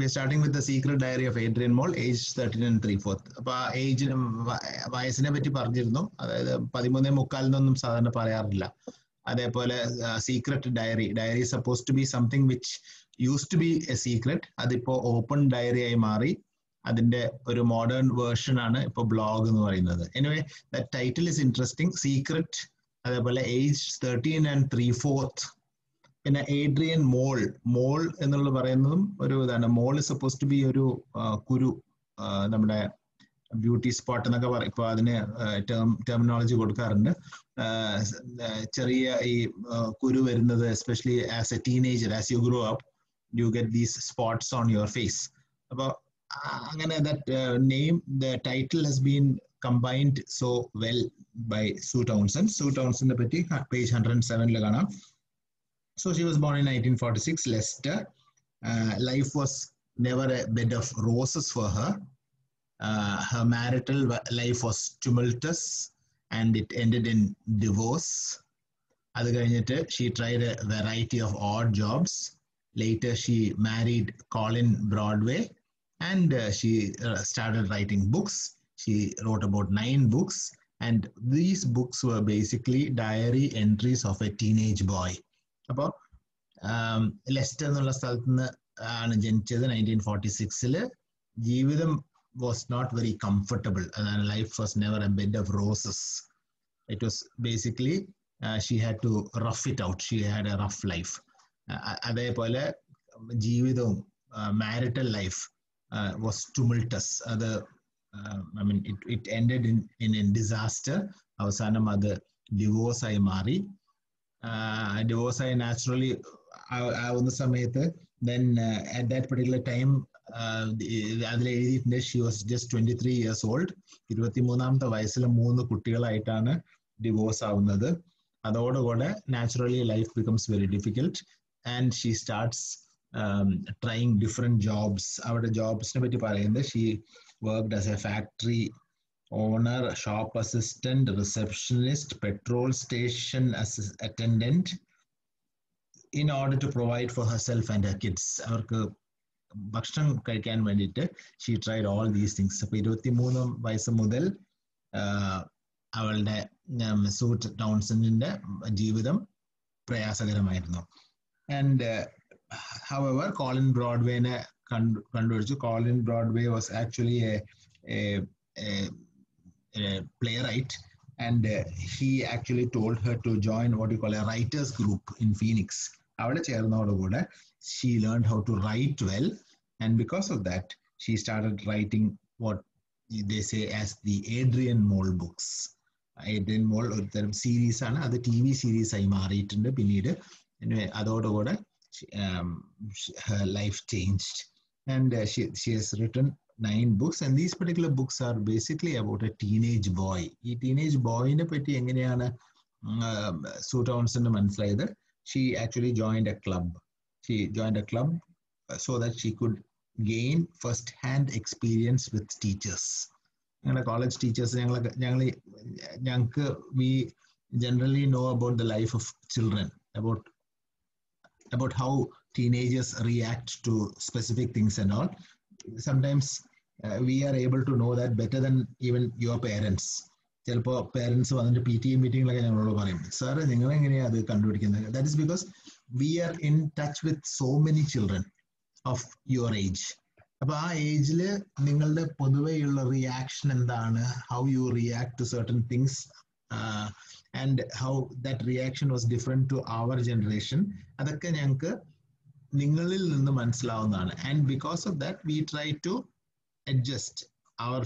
We starting with the secret diary of Adrian Mole age thirteen and three fourth അപ്പൊ ആ ഏജിന് വയസ്സിനെ പറ്റി പറഞ്ഞിരുന്നു. അതായത് പതിമൂന്നേ മുക്കാലിനൊന്നും സാധാരണ പറയാറില്ല. അതേപോലെ secret diary diary suppose to be something which use to be a secret അതിപ്പോ ഓപ്പൺ ഡയറി ആയി മാറി. അതിന്റെ ഒരു മോഡേൺ വേർഷൻ ആണ് ഇപ്പൊ ബ്ലോഗ് എന്ന് പറയുന്നത്. Anyway the title is interesting secret അതേപോലെ age thirteen and three fourth പിന്നെ ഏഡ്രിയൻ മോൾ മോൾ എന്നുള്ളത് പറയുന്നതും ഒരു ഇതാണ്. മോൾ സപ്പോസ് ടു ബി ഒരു കുരു നമ്മുടെ ബ്യൂട്ടി സ്പോട്ട് എന്നൊക്കെ പറയും ഇപ്പൊ അതിന് ടേം ടെർമിനോളജി കൊടുക്കാറുണ്ട്. ചെറിയ ഈ കുരു വരുന്നത് especially as a teenager as you grow up you get these spots on your face അപ്പോൾ അങ്ങനെ that name the title has been combined so well by Sue Townsend Sue ടൗൺസന്റെ പറ്റി പേജ് ഹൺഡ്രഡ് സെവനിൽ കാണാം. So she was born in 1946, Leicester. Uh, life was never a bed of roses for her. Uh, her marital life was tumultuous and it ended in divorce. അത് കഴിഞ്ഞിട്ട് she tried a variety of odd jobs. Later she married Colin Broadway and uh, she started writing books. She wrote about nine books and these books were basically diary entries of a teenage boy. അപ്പോൾ Leicester എന്നുള്ള സ്ഥലത്ത് നിന്ന് ആണ് ജനിച്ചത് nineteen forty സിക്സിൽ ജീവിതം was not very comfortable അതാണ് life was never a bed of roses it was basically she had to rough it out she had a rough life അതേപോലെ ജീവിതവും മാരിറ്റൽ ലൈഫ് വാസ് ടുമിൾട്ടസ് അത് I mean it it ended in in in disaster അവസാനം അത് ഡിവോഴ്സായി മാറി. Divorce ആയി naturally ആവുന്ന സമയത്ത് then at that particular time അതിൽ എഴുതിയിട്ടുണ്ട് she was just twenty three years old ഇരുപത്തി മൂന്നാമത്തെ വയസ്സിൽ മൂന്ന് കുട്ടികളായിട്ടാണ് ഡിവോഴ്സ് ആവുന്നത്. അതോടുകൂടെ naturally life becomes very difficult and she starts trying different jobs അവിടെ ജോബ്സിനെ പറ്റി പറയുന്നത് she worked as a factory owner, shop assistant, receptionist, petrol station attendant in order to provide for herself and her kids. അവർക്ക് ഭക്ഷണം കഴിക്കാൻ വേണ്ടിയിട്ട് she tried all these things അപ്പൊ ഇരുപത്തി മൂന്ന് വയസ്സ് മുതൽ അവളുടെ സൂട്ട് ടൗൺസണിന്റെ ജീവിതം പ്രയാസകരമായിരുന്നു. ആൻഡ് ഹവർ കോളിൻ ബ്രോഡ്വേനെ കണ്ടു കണ്ടുപിടിച്ചു. Colin Broadway was actually a playwright and uh, he actually told her to join what you call a writers group in phoenix അവിടെ ചേർന്നതോടുകൂടെ she learned how to write well and because of that she started writing what they say as the adrian mole books adrian mole ഒരു തരം series ആണ് അത് T V series ആയി മാറിയിട്ടുണ്ട് പിന്നീട് അതോടുകൂടെ her life changed and uh, she, she has written nine books and these particular books are basically about a teenage boy ഈ teenage boyനെ പറ്റി എങ്ങനെയാണ് സൂ ടൗൺസിന് മനസ്സിലായത് she actually joined a club she joined a club so that she could gain first hand experience with teachers ഞങ്ങളുടെ college teachers ഞങ്ങൾ ഞങ്ങൾ ഞങ്ങൾക്ക് we generally know about the life of children about about how teenagers react to specific things and all sometimes uh, are able to know that better better even your parents ചിലപ്പോൾ parents വന്നിട്ട് P T മീറ്റിംഗിലൊക്കെ ഞങ്ങളോട് പറയും sir നിങ്ങൾ എങ്ങനെയാണ് അത് കണ്ടുപിടിക്കുന്നത്? That is because we are in touch with so many children of your age അപ്പൊ ആ ഏജിൽ നിങ്ങളുടെ പൊതുവെയുള്ള റിയാക്ഷൻ എന്താണ്? How you react to certain things and how that reaction was different to our generation അതൊക്കെ ഞങ്ങൾക്ക് നിങ്ങളിൽ നിന്ന് മനസ്സിലാവുന്നതാണ്. And because of that we try to adjust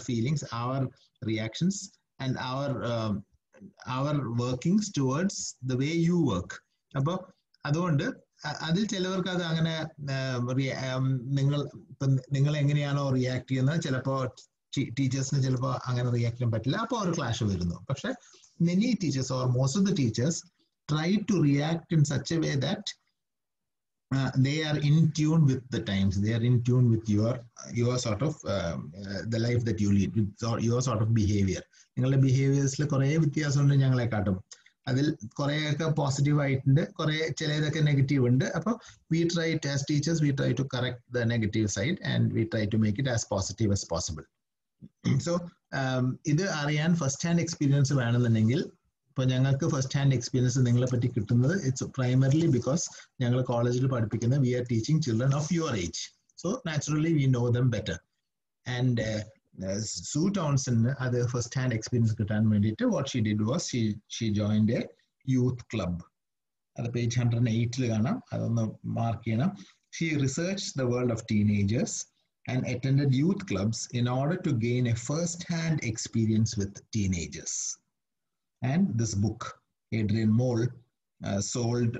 feelings, our reactions, and our uh, our workings towards the way you work അപ്പോൾ അതുകൊണ്ട് അതിൽ ചിലവർക്ക് അത് അങ്ങനെ നിങ്ങൾ നിങ്ങൾ എങ്ങനെയാണോ റിയാക്ട് ചെയ്യുന്നത് ചിലപ്പോൾ ടീച്ചേഴ്സിന് ചിലപ്പോൾ അങ്ങനെ റിയാക്ട് ചെയ്യാൻ പറ്റില്ല. അപ്പോൾ ഒരു ക്ലാഷ് വരുന്നു. പക്ഷെ many teachers or most of the teachers try to react in such a way that uh, they are in tune with the times. They are in tune with your your sort of um, uh, the life that you lead with your sort of behavior. നിങ്ങളുടെ ബിഹേവിയേഴ്സിൽ കുറേ വ്യത്യാസമുണ്ട് ഞങ്ങളെ കാട്ടും അതിൽ കുറേയൊക്കെ positive ആയിട്ടുണ്ട് കുറേ ചിലതൊക്കെ നെഗറ്റീവ് ഉണ്ട്. അപ്പോൾ we try as teachers we try to correct the negative side and we try to make it as positive as possible so ഇത് അറിയാൻ ഫസ്റ്റ് ഹാൻഡ് എക്സ്പീരിയൻസ് വേണമെന്നുണ്ടെങ്കിൽ ഇപ്പൊ ഞങ്ങൾക്ക് ഫസ്റ്റ് ഹാൻഡ് എക്സ്പീരിയൻസ് നിങ്ങളെ പറ്റി കിട്ടുന്നത് ഇറ്റ്സ് പ്രൈമർലി ബിക്കോസ് ഞങ്ങൾ കോളേജിൽ പഠിപ്പിക്കുന്ന we are teaching children of your age so naturally we know them better and സൂ ടോൺസിന് അത് ഫസ്റ്റ് ഹാൻഡ് എക്സ്പീരിയൻസ് കിട്ടാൻ വേണ്ടിയിട്ട് what she did was she she joined a youth club അത് പേജ് ഹൺഡ്രഡ് എയ്റ്റിൽ കാണാം. അതൊന്ന് മാർക്ക് ചെയ്യണം. She research the world of teenagers and attended youth clubs in order to gain a first hand experience with teenagers. And this book, Adrian Mole, uh, sold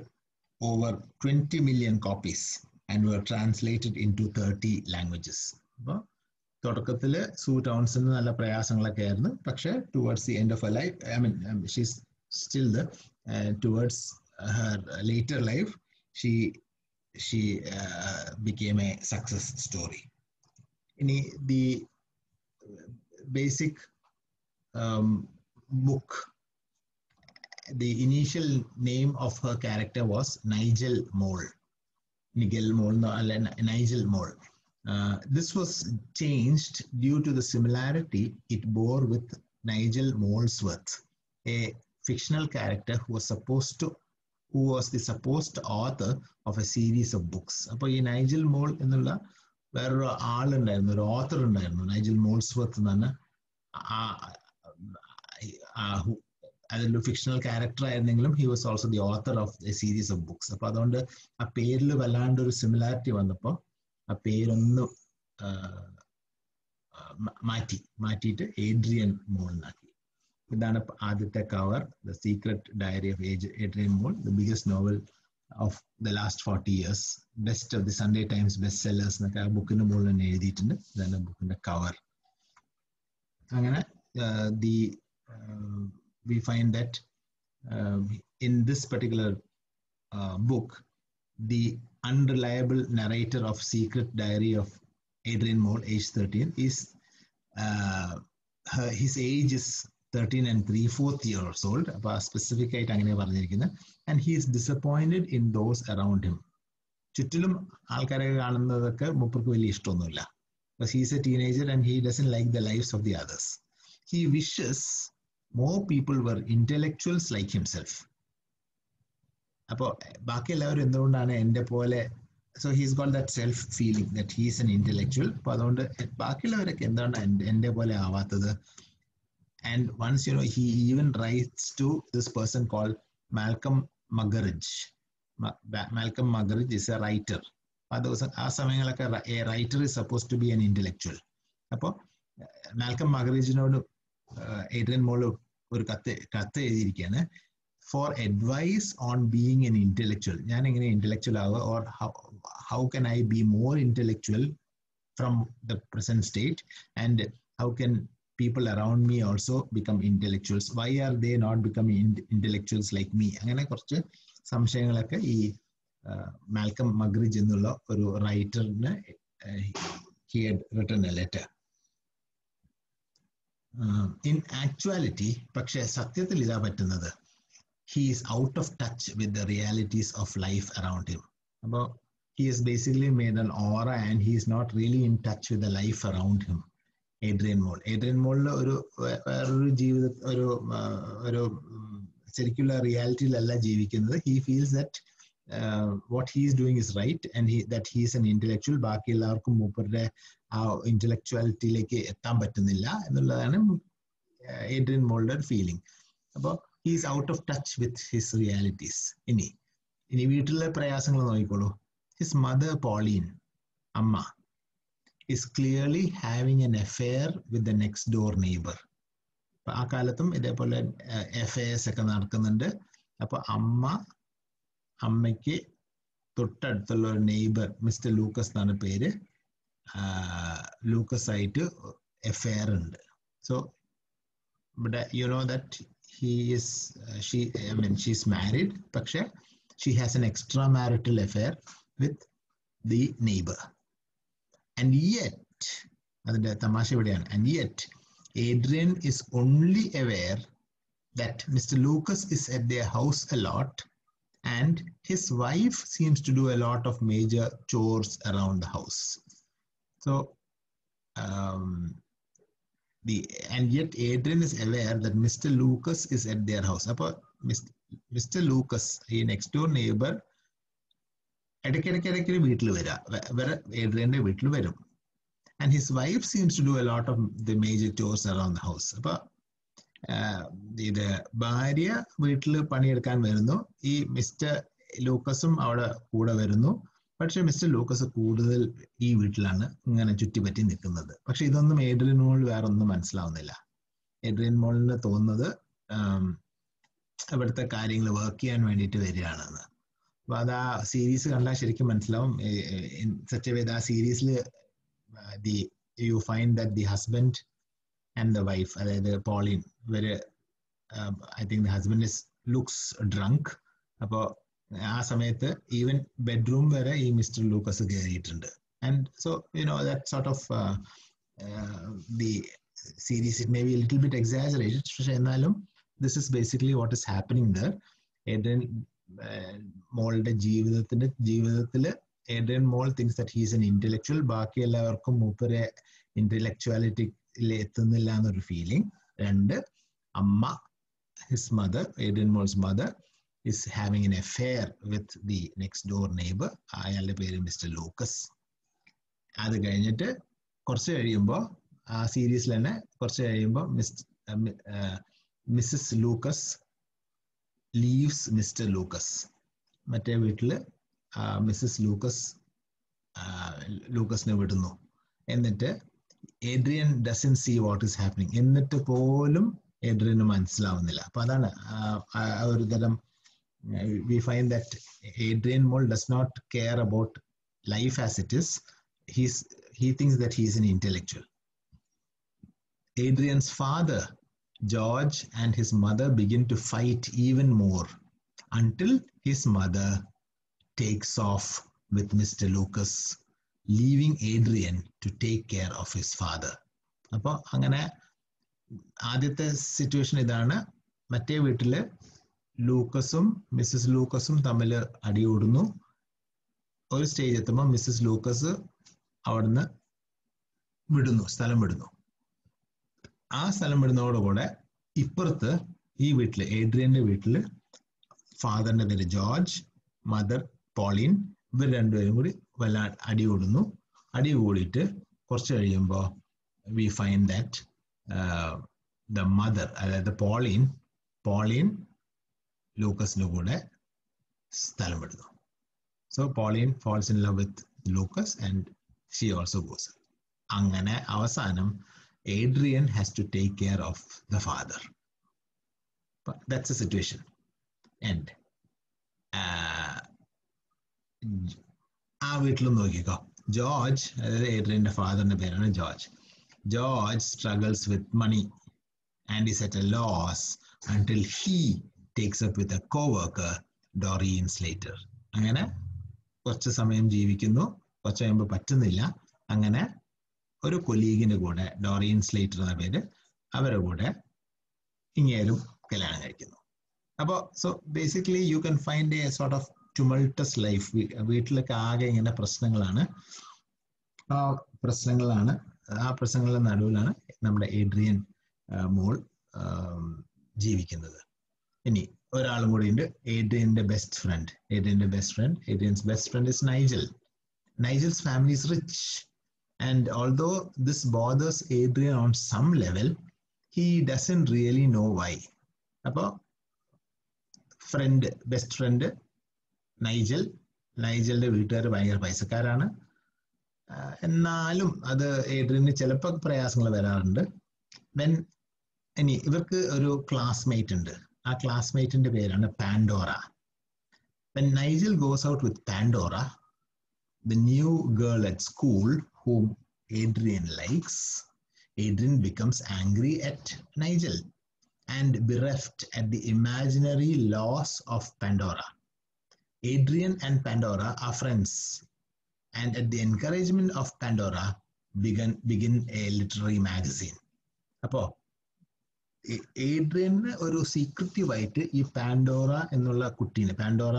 over 20 million copies and were translated into 30 languages. അപ്പോൾ തുടക്കത്തിൽ സൂ ടൗൺസിന് നല്ല പ്രയാസങ്ങളൊക്കെ ആയിരുന്നു പക്ഷേ towards the end of a life I mean she's still the towards her later life she she became a success story ഇനി the basic book the initial name of her character was Nigel Mole. Nigel Mole, no, Nigel Mole. Uh, this was changed due to the similarity it bore with Nigel Molesworth, a fictional character who was supposed to who was the supposed author of a series of books. അപ്പോൾ ഈ Nigel മോൾ എന്നുള്ള വേറൊരു ആളുണ്ടായിരുന്നു ഒരു author ഉണ്ടായിരുന്നു Nigel മോൾസ്വർത്ത് എന്ന് പറഞ്ഞ അതിലൊരു fictional character ആയിരുന്നെങ്കിലും he was also the author of a series of books അപ്പൊ അതുകൊണ്ട് ആ പേരിൽ വല്ലാണ്ട് ഒരു സിമിലാരിറ്റി വന്നപ്പോൾ ആ പേരൊന്ന് മാറ്റി മാറ്റിയിട്ട് ഏഡ്രിയൻ മോൾ എന്നാക്കി ഇതാണ് ആദ്യത്തെ cover the secret diary of age Adrian Mole the biggest novel of the last forty years best of the Sunday Times best sellers എന്നൊക്കെ ആ ബുക്കിന്റെ മുകളിൽ തന്നെ എഴുതിയിട്ടുണ്ട്. ഇതാണ് ബുക്കിന്റെ കവർ അങ്ങനെ the we find that uh, in this particular uh, book, the unreliable narrator of Secret Diary of Adrian Mole, age 13, is uh, her, his age is 13 and 3 fourth years old. Specific and he is disappointed in those around him. ചുറ്റിലും ആൾക്കാരെ കാണുന്നതൊക്കെ മൂപ്പർക്ക് വലിയ ഇഷ്ടമൊന്നുമില്ല he's a teenager and he doesn't like the lifes of the others he wishes more people were intellectuals like himself അപ്പോൾ ബാക്കി എല്ലാവരും എന്തുകൊണ്ടാണ് എന്റെ പോലെ? So he's got that self feeling that he's an intellectual അപ്പൊ അതുകൊണ്ട് ബാക്കിയുള്ളവരൊക്കെ എന്താണ് എന്റെ പോലെ ആവാത്തത്? And once you know he even writes to this person call Malcolm Muggeridge Malcolm Muggeridge is a writer ആ ദിവസം ആ സമയങ്ങളൊക്കെ a writer is suppose to be an intellectual അപ്പോൾ മാൽക്കം മഗറിജിനോട് ഏഡ്രിയൻ മോൾ ഒരു കത്ത് കത്ത് എഴുതിയിരിക്കുകയാണ് for advice on being an intellectual ഞാൻ എങ്ങനെ ഇന്റലക്ച്വൽ ആവുക or how can I be more intellectual from the present state and how can people around me also become intellectuals why are they not become intellectuals like me അങ്ങനെ കുറച്ച് സംശയങ്ങളൊക്കെ ഈ Malcolm Muggeridge എന്നുള്ള ഒരു റൈറ്ററിന് written a letter in actuality പക്ഷെ സത്യത്തിൽ ഇതാ പറ്റുന്നത്. He out of touch with the realities of life around him അപ്പോൾ he is basically made an aura and he is not really in touch with the life around him Adrian Mole Adrian മോളിൽ ഒരു വേറൊരു ജീവിത ഒരു ഒരു ശരിക്കുള്ള റിയാലിറ്റിയിലല്ല ജീവിക്കുന്നത്. He feels that what he is doing is right and he that he's an intellectual ബാക്കി എല്ലാവർക്കും മൂപ്പരുടെ ആ ഇന്റലക്ച്വാലിറ്റിയിലേക്ക് എത്താൻ പറ്റുന്നില്ല എന്നുള്ളതാണ് ഏഡ്രിയൻ മോളുടെ ഒരു ഫീലിംഗ് അപ്പോൾ he's out of touch with his realities ഇനി ഇനി വീട്ടിലെ പ്രയാസങ്ങൾ നോക്കിക്കോളൂ. ഹിസ് മദർ പോളീൻ അമ്മ is clearly having an affair with the next door neighbour ആ കാലത്തും ഇതേപോലെ എഫെയർസ് ഒക്കെ നടക്കുന്നുണ്ട്. അപ്പൊ അമ്മ അമ്മയ്ക്ക് തൊട്ടടുത്തുള്ള ഒരു നെയ്ബർ മിസ്റ്റർ ലൂക്കസ് എന്നാണ് പേര്. ലൂക്കസ് ആയിട്ട് എഫെയർ ഉണ്ട് സോ ഇവിടെ you know that he is she I mean she's married പക്ഷെ she has an extra marital affair with the neighbour and yet അതിന്റെ തമാശ ഇവിടെയാണ് and yet Adrian is only aware that Mr. Lucas is at their house a lot and his wife seems to do a lot of major chores around the house. So, um, the and yet Adrian is aware that Mr. Lucas is at their house. Appo Mr. Lucas, ഈ next door neighbour ഇടയ്ക്കിടയ്ക്ക് ഇടയ്ക്ക് വീട്ടിൽ വരാം വരെ ഏഡ്രിയന്റെ വീട്ടിൽ വരും and his wife seems to do a lot of the major chores around the house അപ്പൊ ഇത് ഭാര്യ വീട്ടിൽ പണിയെടുക്കാൻ വരുന്നു ഈ മിസ്റ്റർ ലൂക്കസും അവിടെ കൂടെ വരുന്നു പക്ഷെ മിസ്റ്റർ ലൂക്കസ് കൂടുതൽ ഈ വീട്ടിലാണ് ഇങ്ങനെ ചുറ്റിപ്പറ്റി നിൽക്കുന്നത്. പക്ഷെ ഇതൊന്നും ഏഡ്രിയൻ മോൾ വേറെ ഒന്നും മനസ്സിലാവുന്നില്ല. ഏഡ്രിയൻ മോളിന് തോന്നുന്നത് ഇവിടുത്തെ കാര്യങ്ങൾ വർക്ക് ചെയ്യാൻ വേണ്ടിയിട്ട് വരികയാണെന്ന്. അപ്പൊ അത് ആ സീരീസ് കണ്ടാൽ ശരിക്കും മനസ്സിലാവും. സച്ച് എ ആ സീരീസിൽ the you find that the husband and the wife അതായത് പോളിൻ ഇവർ I think the husband is looks drunk അപ്പോൾ ആ സമയത്ത് ഈവൻ ബെഡ്റൂം വരെ ഈ മിസ്റ്റർ ലൂക്കസ് കയറിയിട്ടുണ്ട് and so you know that sort of the series it may be little bit exaggerated പക്ഷെ എന്നാലും this is basically what is happening there Adrian മോളുടെ ജീവിതത്തിന്റെ ജീവിതത്തിൽ Adrian Mole things that he's an intellectual ബാക്കി എല്ലാവർക്കും മൂപ്പരെ ഇന്റലക്ച്വാലിറ്റിയിൽ എത്തുന്നില്ല എന്നൊരു ഫീലിംഗ് രണ്ട് അമ്മ his mother Adrian Mole's mother is having an affair with the next door neighbour അയാളുടെ പേര് മിസ്റ്റർ ലൂക്കസ് അത് കഴിഞ്ഞിട്ട് കുറച്ച് കഴിയുമ്പോൾ ആ സീരീസിൽ തന്നെ കുറച്ച് കഴിയുമ്പോൾ Miss Mrs Lucas leaves Mr Lucas മറ്റേ വീട്ടിൽ മിസ്സസ് ലൂക്കസ് ലൂക്കസിനെ വിടുന്നു. എന്നിട്ട് Adrian doesn't see what is happening എന്നിട്ട് പോലും ഏഡ്രിയന് മനസ്സിലാവുന്നില്ല. അപ്പൊ അതാണ് ഒരു തരം We find that Adrian Mole does not care about life as it is he's he thinks that he is an intellectual. Adrian's father, George, and his mother begin to fight even more until his mother takes off with Mr. Lucas, leaving Adrian to take care of his father. അപ്പോൾ അങ്ങനെ ആദ്യത്തെ situation ഇതാണ് മറ്റേ വീട്ടില് ലൂക്കസും Mrs ലൂക്കസും തമ്മിൽ അടിയോടുന്നു ഒരു stage എത്തുമ്പോൾ Mrs Lucas അവിടുന്ന് വിടുന്നു സ്ഥലം വിടുന്നു. ആ സ്ഥലം വിടുന്നതോടുകൂടെ ഇപ്പുറത്ത് ഈ വീട്ടിൽ ഏഡ്രിയന്റെ വീട്ടിൽ ഫാദറിന്റെ പേര് ജോർജ് മദർ പോളിൻ ഇവർ രണ്ടുപേരും കൂടി വല്ല അടി കൂടുന്നു. അടി കൂടിയിട്ട് കുറച്ച് കഴിയുമ്പോൾ we find that the mother അതായത് പോളിൻ പോളിൻ ലൂക്കസിന്റെ കൂടെ സ്ഥലം വിടുന്നു so Pauline falls in love with Lucas and she also goes അങ്ങനെ അവസാനം Adrian has to take care of the father that's a situation and ആ വീട്ടിലും നോക്കിക്കോ. ജോർജ് അതായത് ഏഡ്രിയന്റെ ഫാദറിന്റെ പേരാണ് George. George struggles with money and is at a loss until he takes up with a coworker Dorian Slater അങ്ങനെ കുറച്ച് സമയം ജീവിക്കുന്നു. കുറച്ച് കഴിയുമ്പോൾ പറ്റുന്നില്ല. അങ്ങനെ ഒരു കൊലീഗിന്റെ കൂടെ ഡോറിയൻ സ്ലേറ്റർ എന്ന പേര് അവരുടെ കൂടെ ഇങ്ങേരും കല്യാണം കഴിക്കുന്നു. അപ്പോൾ so basically you can find a sort of tumultuous life വീട്ടിലൊക്കെ ആകെ ഇങ്ങനെ പ്രശ്നങ്ങളാണ്. ആ പ്രശ്നങ്ങളാണ്. ആ പ്രശ്നങ്ങളുടെ നടുവിലാണ് നമ്മുടെ ഏഡ്രിയൻ മോൾ ജീവിക്കുന്നത്. ഇനി ഒരാളും കൂടി ഉണ്ട്. ഏഡിയന്റെ best friend ഏഡിയന്റെ best friend Adrian's best friend is Nigel Nigel's family is rich and although this bothers Adrian on some level he doesn't really know why അപ്പോൾ ഫ്രണ്ട് ബെസ്റ്റ് ഫ്രണ്ട് നൈജൽ നൈജലിന്റെ വീട്ടുകാർ ഭയങ്കര പൈസക്കാരാണ്. എന്നാലും അത് ഏഡ്രിയന് ചിലപ്പോൾ പ്രയാസങ്ങൾ വരാറുണ്ട്. വെൻ ഇനി ഇവർക്ക് ഒരു ക്ലാസ്മേറ്റ് ഉണ്ട്. ആ ക്ലാസ്മേറ്റിന്റെ പേരാണ് Pandora when Nigel goes out with Pandora the new girl at school whom Adrian likes, Adrian becomes angry at Nigel and bereft at the imaginary loss of Pandora. Adrian and Pandora are friends, and at the encouragement of Pandora, begin, begin a literary magazine. അപ്പോൾ ഏഡ്രിയന് ഒരു secretive ആയിട്ട് ഈ Pandora എന്നുള്ള കുട്ടീനെ Pandora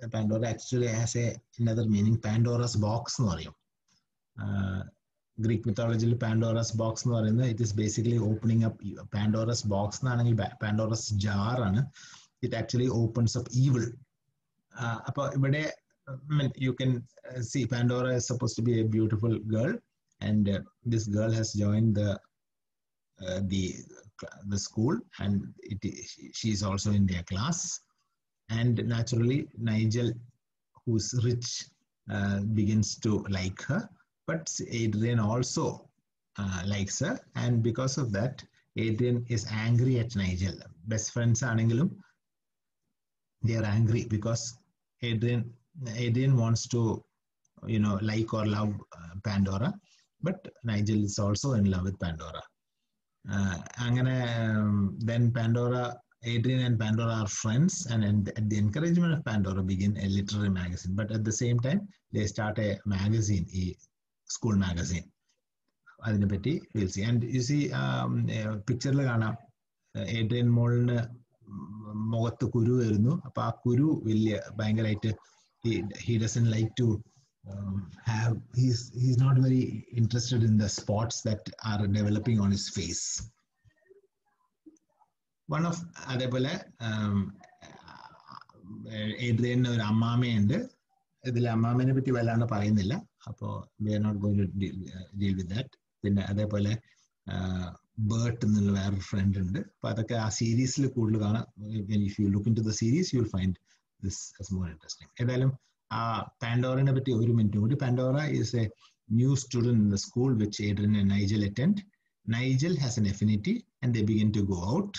Pandora actually has a another meaning Pandora's box എന്ന് പറയും. Greek മിത്തോളജിയിൽ Pandora's box എന്ന് പറയുന്നത് it is basically opening up Pandora's box എന്നാണെങ്കിൽ പാൻഡോറസ് ജാർ ആണ്. It actually opens up evil അപ്പൊ ഇവിടെ you can see Pandora is suppose to be a beautiful girl and this girl has join the the school and it she is also in their class and naturally nigel who's rich uh, begins to like her but adrian also uh, likes her and because of that adrian is angry at nigel best friends ആണെങ്കിലും they are angry because adrian adrian wants to you know like or love uh, pandora but nigel is also in love with pandora അങ്ങനെ then Pandora Adrian Pandora are friends and the encouragement of Pandora begin a literary magazine but at the same time they start a magazine ഈ school അതിനെ പറ്റി Wilsy and you C പിക്ചറിൽ കാണാം. Adrian മോളിന് മുഖത്ത് കുരു വരുന്നു. അപ്പൊ ആ കുരു വലിയ ഭയങ്കരമായിട്ട് he doesn't like to um, have he's he's not very interested in the spots that are developing on his face. One of അതേപോലെ ഏഡ്രിയന് ഒരു അമ്മാമയുണ്ട്. ഇതിൽ അമ്മാമനെ പറ്റി വല്ലാണ്ട് പറയുന്നില്ല. അപ്പോൾ we are not going to deal with that പിന്നെ അതേപോലെ ബേർട്ട് എന്നുള്ള വേറൊരു ഫ്രണ്ട് ഉണ്ട്. അപ്പൊ അതൊക്കെ ആ സീരീസിൽ കൂടുതൽ കാണാം. If you look into the series you will find this more interesting ഏതായാലും പാൻഡോറിനെ പറ്റി ഒരു മിനിറ്റ് കൂടി. Pandora is a new student in the school which Adrian Nigel attend Nigel has an affinity and they begin to go out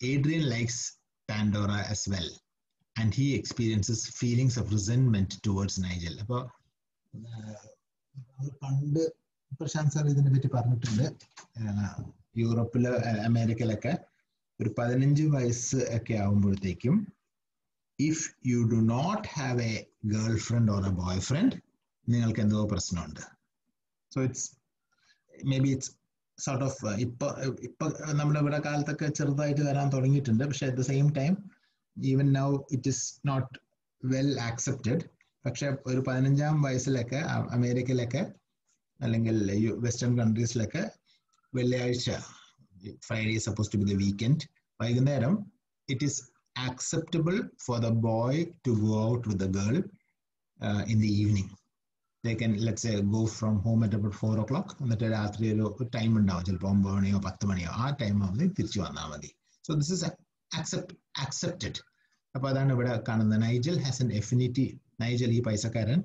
Adrian likes Pandora as well and he experiences feelings of resentment towards Nigel അപ്പോൾ പണ്ട് Prashant sir ഇതിനെ പറ്റി പറഞ്ഞിട്ടുണ്ട്. യൂറോപ്പിലെ അമേരിക്കയിലൊക്കെ ഒരു പതിനഞ്ച് വയസ്സ് ഒക്കെ ആവുമ്പോഴത്തേക്കും if you do not have a girlfriend or a boyfriend നിങ്ങൾക്ക് എന്തോ പ്രശ്നമുണ്ട്. So it's may be it's sort of ഇപ്പൊ ഇപ്പൊ നമ്മുടെ ഇവിടെ കാലത്തൊക്കെ ചെറുതായിട്ട് വരാൻ തുടങ്ങിയിട്ടുണ്ട്. പക്ഷെ at the same time even now it is not well accepted പക്ഷെ ഒരു പതിനഞ്ചാം വയസ്സിലൊക്കെ അമേരിക്കയിലൊക്കെ അല്ലെങ്കിൽ വെസ്റ്റേൺ കൺട്രീസിലൊക്കെ വെള്ളിയാഴ്ച Friday suppose to be the weekend വൈകുന്നേരം it is acceptable for the boy to go out with the girl uh, in the evening. They can, let's say, go from home at about four o'clock. എന്നിട്ട് രാത്രി ഒരു time ഉണ്ടാവും. ചിലപ്പോൾ ഒമ്പത് മണിയോ പത്ത് മണിയോ ആ time ആവുമ്പോൾ തിരിച്ചു വന്നാൽ മതി. So this is accept accepted അപ്പൊ അതാണ് ഇവിടെ കാണുന്നത്. Nigel has an affinity Nigel ഈ പൈസക്കാരൻ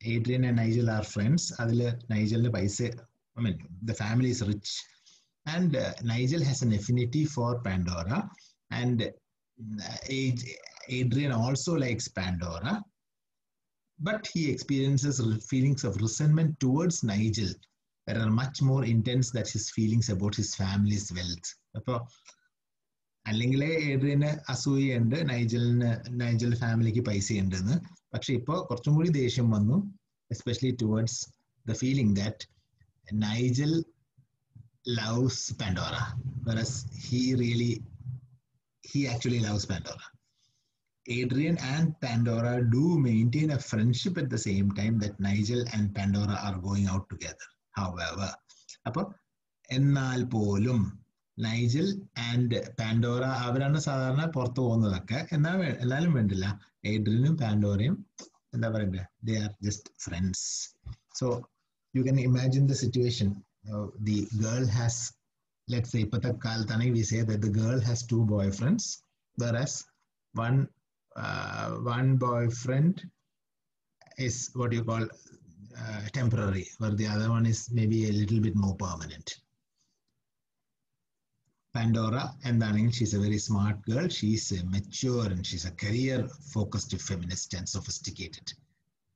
Adrian and Nigel are friends അതിൽ നൈജലിന് പൈസ I mean the family is rich and Nigel has an affinity for Pandora and Adrian also likes Pandora, but he experiences feelings of resentment towards Nigel that are much more intense than his feelings about his family's wealth. അപ്പോൾ അല്ലെങ്കിൽ ഏഡ്രിന് അസൂയുണ്ട് നൈജലിന് Nigel ഫാമിലിക്ക് പൈസ ഉണ്ടെന്ന് പക്ഷെ ഇപ്പോൾ കുറച്ചും കൂടി ദേഷ്യം വന്നു especially towards the feeling that Nigel loves Pandora whereas he really he actually loves Pandora. Adrian and Pandora do maintain a friendship at the same time that Nigel and Pandora are going out together. However, അപ്പോൾ എന്നാൽ പോലും Nigel and Pandora അവരാണ് സാധാരണ പുറത്തു പോകുന്നതൊക്കെ എന്നാ എന്നാലും വേണ്ടില്ല ഏഡ്രിനും പാൻഡോറയും എന്താ പറയണ്ടേ they are just friends so you can imagine the situation the girl has let's say Patakkaltani, we say that the girl has two boyfriends, whereas one uh, one boyfriend is what you call uh, temporary, where the other one is maybe a little bit more permanent. Pandora, and then she's a very smart girl. She's a mature and she's a career-focused feminist and sophisticated.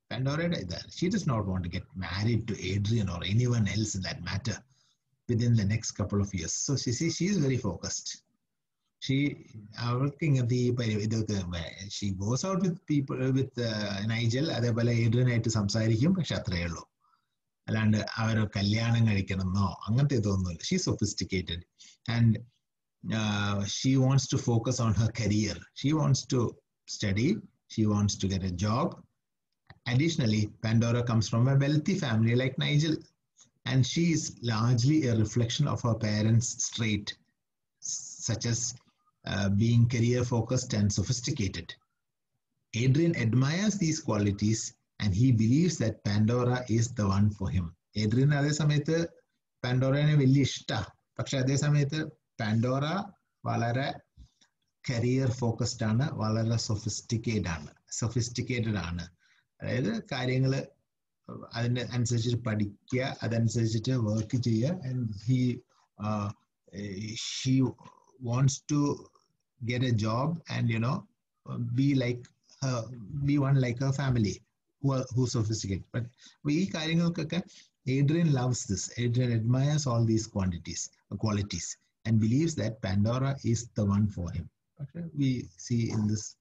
Pandora, she does not want to get married to Adrian or anyone else in that matter. Within the next couple of years. So she see, she is very focused. She അവൾക്ക് ഇങ്ങനത്തെ ഈ പരി ഇതൊക്കെ she goes out with people with Nigel അതേപോലെ ഏഡ്രിയനായിട്ട് സംസാരിക്കും പക്ഷെ അത്രയേ ഉള്ളൂ അല്ലാണ്ട് അവരെ കല്യാണം കഴിക്കണമെന്നോ അങ്ങനത്തെ ഇതൊന്നുമില്ല she sophisticated and uh, she wants to focus on her career. She wants to study. She wants to get a job. Additionally, Pandora comes from a wealthy family like Nigel, and she is largely a reflection of her parents' trait, such as uh, being career focused and sophisticated. Adrian admires these qualities and he believes that Pandora is the one for him. Adrian അതേ സമയത്ത് Villishta. വലിയ ഇഷ്ടമാണ് പക്ഷെ അതേ സമയത്ത് Pandora വളരെ career focused ആണ് വളരെ സൊഫിസ്റ്റിക്കേറ്റഡ് ആണ് സൊഫിസ്റ്റിക്കേറ്റഡ് ആണ് അതായത് കാര്യങ്ങൾ അതിന് അനുസരിച്ചിട്ട് പഠിക്കുക അതനുസരിച്ചിട്ട് വർക്ക് ചെയ്യുക and he she wants to get a job and you know be like be one like a family who sophisticate but ഈ കാര്യങ്ങൾക്കൊക്കെ Adrian loves this. Adrian admires all these quantities, qualities, and believes that Pandora is the one for him. Okay, we see in this.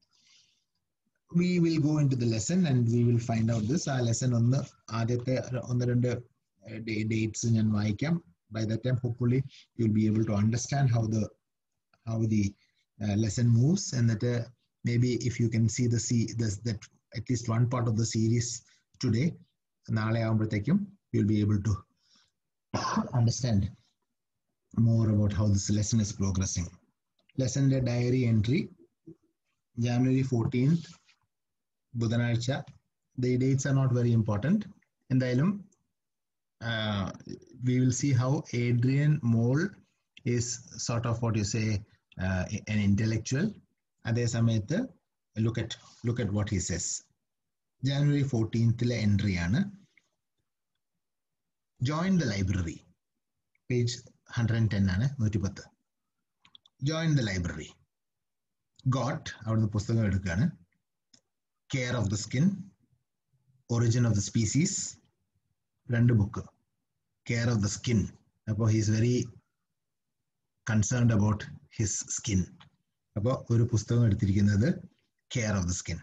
We will go into the lesson and we will find out this. Our lesson on the ആദ്യത്തെ ഒന്ന് രണ്ട് dates ഞാൻ വായിക്കാം by that time hopefully you'll be able to understand how the how the uh, lesson moves and that uh, maybe if you can see the see this that at least one part of the series today നാളെ ആകുമ്പോഴത്തേക്കും you'll be able to understand more about how this lesson is progressing. Lesson the diary entry January 14th, ബുധനാഴ്ച the dates are not very important. എന്തായാലും uh, will see how Adrian Mole is sort of what you say uh, an intellectual. അതേ സമയത്ത് look at look at what he says. ജാനുവരി ഫോർട്ടീൻത്തിലെ entry ആണ് join the library page 110 ആണ് നൂറ്റി പത്ത് join the library got അവിടുന്ന് പുസ്തകം എടുക്കുകയാണ് care of the skin origin of the species രണ്ട് book. Care of the skin അപ്പോൾ he's very concerned about his skin അപ്പോൾ ഒരു പുസ്തകം എടുത്തിരിക്കുന്നത് കെയർ ഓഫ് ദ സ്കിൻ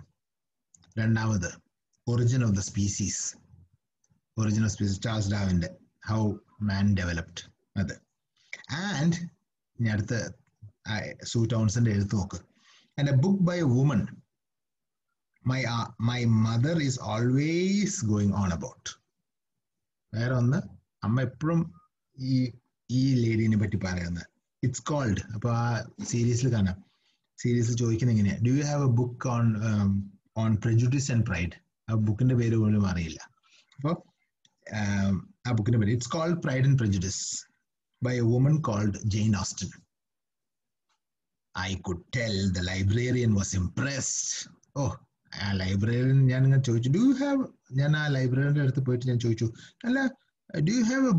രണ്ടാമത് origin of the species origin of species Charles ഡാവിന്റെ how man developed അത്. And ഞാൻ അടുത്ത സൂ ടൗൺസിന്റെ എഴുത്ത് നോക്ക്. And a book by a woman my my mother is always going on about വേറെ ഒന്ന് അമ്മ എപ്പോഴും ഈ ഈ ലേഡീനെ പറ്റി പറയുന്നത്. ഇറ്റ്സ് കോൾഡ് അപ്പൊ ആ സീരീസിൽ കാണാം. സീരീസിൽ ചോദിക്കുന്നത് എങ്ങനെയാ do you have a book on on prejudice and pride ആ ബുക്കിന്റെ പേര് പോലും അറിയില്ല. അപ്പോൾ ആ ബുക്കിന്റെ പേര് it's called pride and prejudice by a woman called Jane Austen I could tell the librarian was impressed ഓ ആ ലൈബ്രറിയിൽ ഞാൻ ഇങ്ങനെ ചോദിച്ചു ഡു യു ഹാവ് ഞാൻ ആ ലൈബ്രറിയുടെ അടുത്ത് പോയിട്ട് ഞാൻ ചോദിച്ചു അല്ല do you have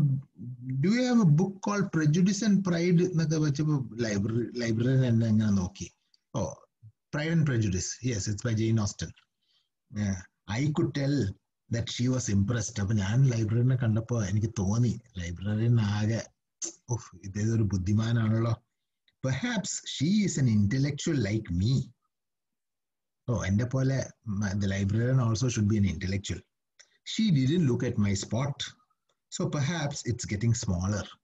do you have a book call prejudice and pride എന്നൊക്കെ വെച്ചപ്പോൾ ലൈബ്രറി ലൈബ്രറിയൻ എന്നെ ഇങ്ങനെ നോക്കി. ഓ pride and prejudice yes it's by Jane Austen I could tell that she was impressed അപ്പൊ ഞാൻ ലൈബ്രറിനെ കണ്ടപ്പോ എനിക്ക് തോന്നി ലൈബ്രറിനാകെ ഓഹ് ഇതേതൊരു ബുദ്ധിമാനാണല്ലോ. Perhaps she is an intellectual like me ഓ എന്റെ പോലെ the librarian also should be an intellectual she didn't look at my spot so perhaps it's getting smaller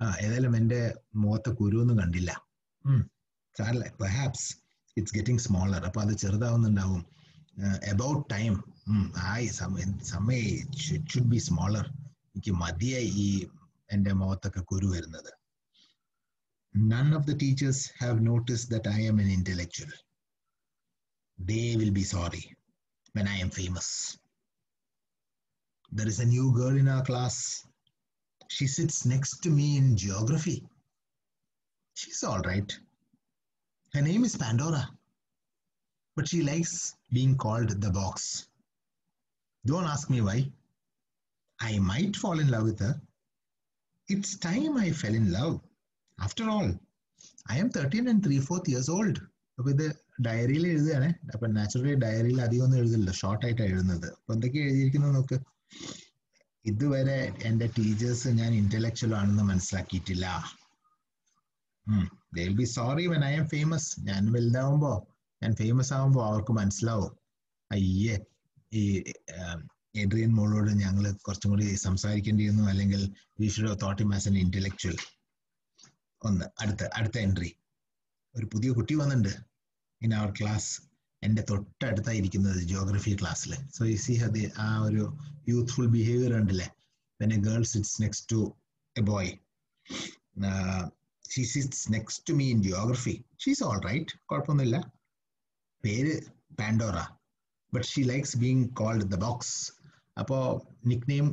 ആ ഏതായാലും എന്റെ മുഖത്തെ കുരുവൊന്നും കണ്ടില്ല. സാറല്ലേ പെർഹാപ്സ് ഇറ്റ്സ് ഗെറ്റിംഗ് സ്മോളർ അപ്പൊ അത് ചെറുതാവുന്നുണ്ടാവും. അബൌട്ട് ടൈം ആയി സമയ ഷുഡ് ബി സ്മോളർ എനിക്ക് മതിയായി ഈ എന്റെ മുഖത്തൊക്കെ കുരു വരുന്നത്. None of the teachers have notice I am an intellectual They will be sorry when I am famous. There is a new girl in our class. She sits next to me in geography. She's all right. Her name is Pandora, but she likes being called the box. Don't ask me why. I might fall in love with her. It's time I fell in love. After all, I am 13 and 3 4 years old with a ഡയറിയിൽ എഴുതുകയാണ്. അപ്പൊ naturally ഡയറിയിൽ അധികം ഒന്നും എഴുതില്ല. Short ആയിട്ടാണ് എഴുതുന്നത്. അപ്പൊ എന്തൊക്കെ എഴുതിയിരിക്കുന്നത് നോക്ക്. ഇതുവരെ എന്റെ ടീച്ചേഴ്സ് ഞാൻ ഇന്റലക്ച്വൽ ആണെന്ന് മനസ്സിലാക്കിയിട്ടില്ല. Be sorry when I am famous ഞാൻ വലുതാവുമ്പോ ഞാൻ ഫേമസ് ആവുമ്പോ അവർക്ക് മനസ്സിലാവും. അയ്യേ ഈ എഡ്രിയൻ മോളോട് ഞങ്ങൾ കുറച്ചും കൂടി സംസാരിക്കേണ്ടിയിരുന്നു. അല്ലെങ്കിൽ we should thought as an intellectual ഒന്ന് അടുത്ത അടുത്ത എൻട്രി ഒരു പുതിയ കുട്ടി വന്നിട്ടുണ്ട്. ഇൻ അവർ ക്ലാസ് എന്റെ തൊട്ടടുത്തായിരിക്കുന്നത് ജോഗ്രഫി ക്ലാസ്സിൽ സോ ഈ സി ഹി ആ ഒരു യൂത്ത്ഫുൾ ബിഹേവിയർ ഉണ്ടല്ലേ? പിന്നെ girl sits next to a boy she sits next to me in geography she's all right കുഴപ്പമൊന്നുമില്ല. പേര് Pandora but she likes being called the box അപ്പോൾ നിക് നെയിം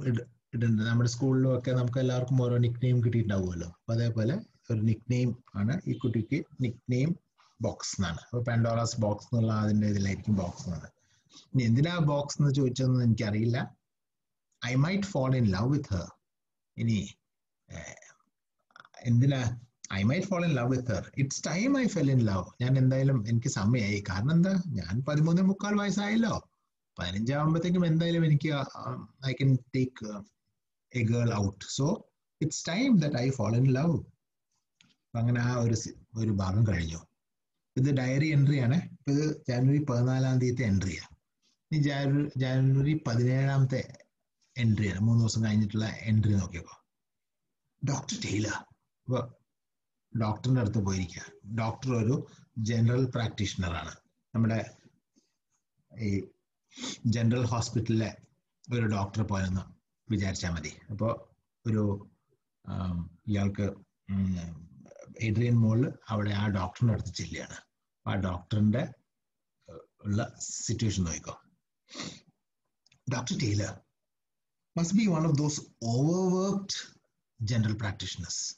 ഇടുന്നുണ്ട് നമ്മുടെ സ്കൂളിലും ഒക്കെ നമുക്ക് എല്ലാവർക്കും ഓരോ നിക് നെയിം കിട്ടിയിട്ടുണ്ടാവുമല്ലോ. അപ്പോൾ അതേപോലെ ഒരു നിക് നെയിം ആണ് ഈ കുട്ടിക്ക് നിക് നെയിം ബോക്സ് എന്നാണ്. അപ്പോൾ പെൻഡോറാസ് ബോക്സ് എന്നുള്ള അതിന്റെ ഇതിലായിരിക്കും ബോക്സ് എന്നാണ് ഇനി എന്തിനാ ബോക്സ് എന്ന് ചോദിച്ചതെന്ന് എനിക്കറിയില്ല. I might fall in love with her ഇനി എന്തിനാ? I might fall in love with her it's time I fell in love ഞാൻ എന്തായാലും എനിക്ക് സമയമായി. കാരണം എന്താ? ഞാൻ പതിമൂന്ന് മുക്കാൽ വയസ്സായല്ലോ. പതിനഞ്ചാകുമ്പോഴത്തേക്കും എന്തായാലും എനിക്ക് I can take a girl out so it's time that I fall in love അങ്ങനെ ആ ഒരു ഒരു ഭാഗം കഴിഞ്ഞു. ഇത് ഡയറി എൻട്രി ആണ്. ഇത് ജാനുവരി പതിനാലാം തീയതി എൻട്രിയാണ് ഇനി ജാനുവരി പതിനേഴാമത്തെ എൻട്രിയാണ് മൂന്ന് ദിവസം കഴിഞ്ഞിട്ടുള്ള എൻട്രി നോക്കിയപ്പോ. ഡോക്ടർ ടൈലർ ഇപ്പോൾ ഡോക്ടറിന്റെ അടുത്ത് പോയിരിക്കുക ഡോക്ടർ ഒരു ജനറൽ പ്രാക്ടീഷണർ ആണ്. നമ്മുടെ ഈ ജനറൽ ഹോസ്പിറ്റലിലെ ഒരു ഡോക്ടറെ പോലെന്ന് വിചാരിച്ചാൽ മതി. അപ്പോൾ ഒരു ഇയാൾക്ക് ഏഡ്രിയൻ മോളിൽ അവിടെ ആ ഡോക്ടറിന്റെ അടുത്ത് ചെല്ലുകയാണ്. ആ ഡോക്ടറിന്റെ ഉള്ള സിറ്റുവേഷൻ നോക്കിക്കോ. Doctor Taylor must be one of those overworked general practitioners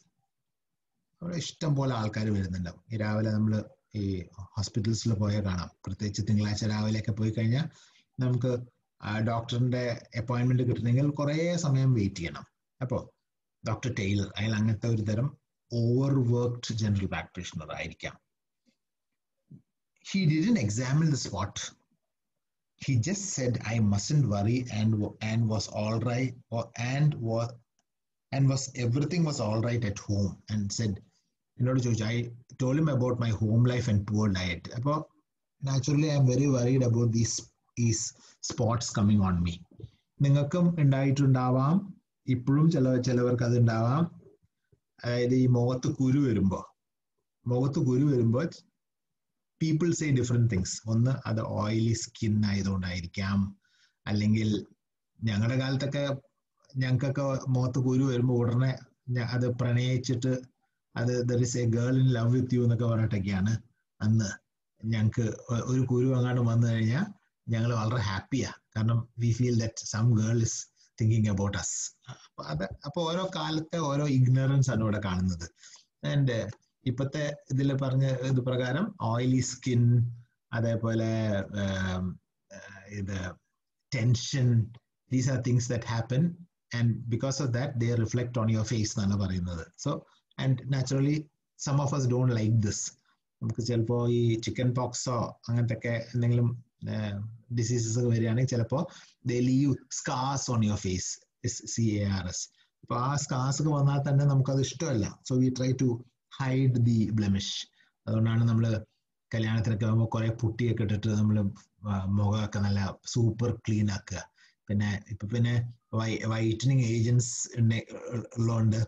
അവിടെ ഇഷ്ടം പോലെ ആൾക്കാർ വരുന്നുണ്ടാവും. ഈ രാവിലെ നമ്മൾ ഈ ഹോസ്പിറ്റൽസിൽ പോയാൽ കാണാം. പ്രത്യേകിച്ച് തിങ്കളാഴ്ച രാവിലെയൊക്കെ പോയി കഴിഞ്ഞാൽ നമുക്ക് ഡോക്ടറിന്റെ അപ്പോയിന്റ്മെന്റ് കിട്ടണമെങ്കിൽ കുറേ സമയം വെയിറ്റ് ചെയ്യണം. അപ്പോൾ ഡോക്ടർ ടെയ്ലർ അയാൾ അങ്ങനത്തെ ഒരു തരം വർക്ക്ഡ് ജനറൽ പ്രാക്ടീഷണർ ആയിരിക്കാം. He didn't examine the spot he just said I must worry and and was all right and was and was everything was all right at home and said എന്നോട് ചോദിച്ചു I told him about my home life and poor diet അപ്പോൾ naturally I am very worried about these is spots coming on me നിങ്ങൾക്കും ഉണ്ടായിട്ടുണ്ടാവാം ഇപ്പോഴും ചില ചിലവർക്ക് അത് ഉണ്ടാവാം. അതായത് ഈ മുഖത്ത് കുരു വരുമ്പോൾ മുഖത്ത് കുരു വരുമ്പോൾ പീപ്പിൾ സേ ഡിഫറെന്റ് തിങ്സ് ഒന്ന് അത് ഓയിലി സ്കിൻ ആയതുകൊണ്ടായിരിക്കാം. അല്ലെങ്കിൽ ഞങ്ങളുടെ കാലത്തൊക്കെ ഞങ്ങൾക്കൊക്കെ മുഖത്ത് കുരു വരുമ്പോൾ ഉടനെ അത് പ്രണയിച്ചിട്ട് അത് there is a girl in love with you എന്നൊക്കെ പറഞ്ഞിട്ടൊക്കെയാണ്. അന്ന് ഞങ്ങൾക്ക് ഒരു കുരു അങ്ങാണ്ട് വന്നു കഴിഞ്ഞാൽ ഞങ്ങൾ വളരെ ഹാപ്പിയാ കാരണം we feel that some girl is thinking about us അപ്പൊ അത് അപ്പൊ ഓരോ കാലത്തെ ഓരോ ഇഗ്നറൻസ് ആണ് ഇവിടെ കാണുന്നത്. ആൻഡ് ഇപ്പത്തെ ഇതിൽ പറഞ്ഞ ഇത് പ്രകാരം ഓയിലി സ്കിൻ അതേപോലെ ഇത് tension these are things that happen and because of that they reflect on your face എന്നാണ് പറയുന്നത്. So and naturally some of us don't like this നമുക്ക് ചിലപ്പോൾ ഈ ചിക്കൻ പോക്സോ അങ്ങനത്തെ ഒക്കെ എന്തെങ്കിലും ഡിസീസസ് ഒക്കെ വരികയാണെങ്കിൽ ചിലപ്പോൾ they leave scars on your face S C A R S അപ്പൊ ആ സ്കാസ് ഒക്കെ വന്നാൽ തന്നെ നമുക്കത് ഇഷ്ടമല്ല. So we try to hide the blemish അതുകൊണ്ടാണ് നമ്മൾ കല്യാണത്തിനൊക്കെ ആകുമ്പോൾ കുറെ പുട്ടിയൊക്കെ ഇട്ടിട്ട് നമ്മൾ മുഖമൊക്കെ നല്ല സൂപ്പർ ക്ലീൻ ആക്കുക. പിന്നെ ഇപ്പൊ പിന്നെ വൈറ്റനിങ് ഏജൻസ് ഉള്ളതുകൊണ്ട്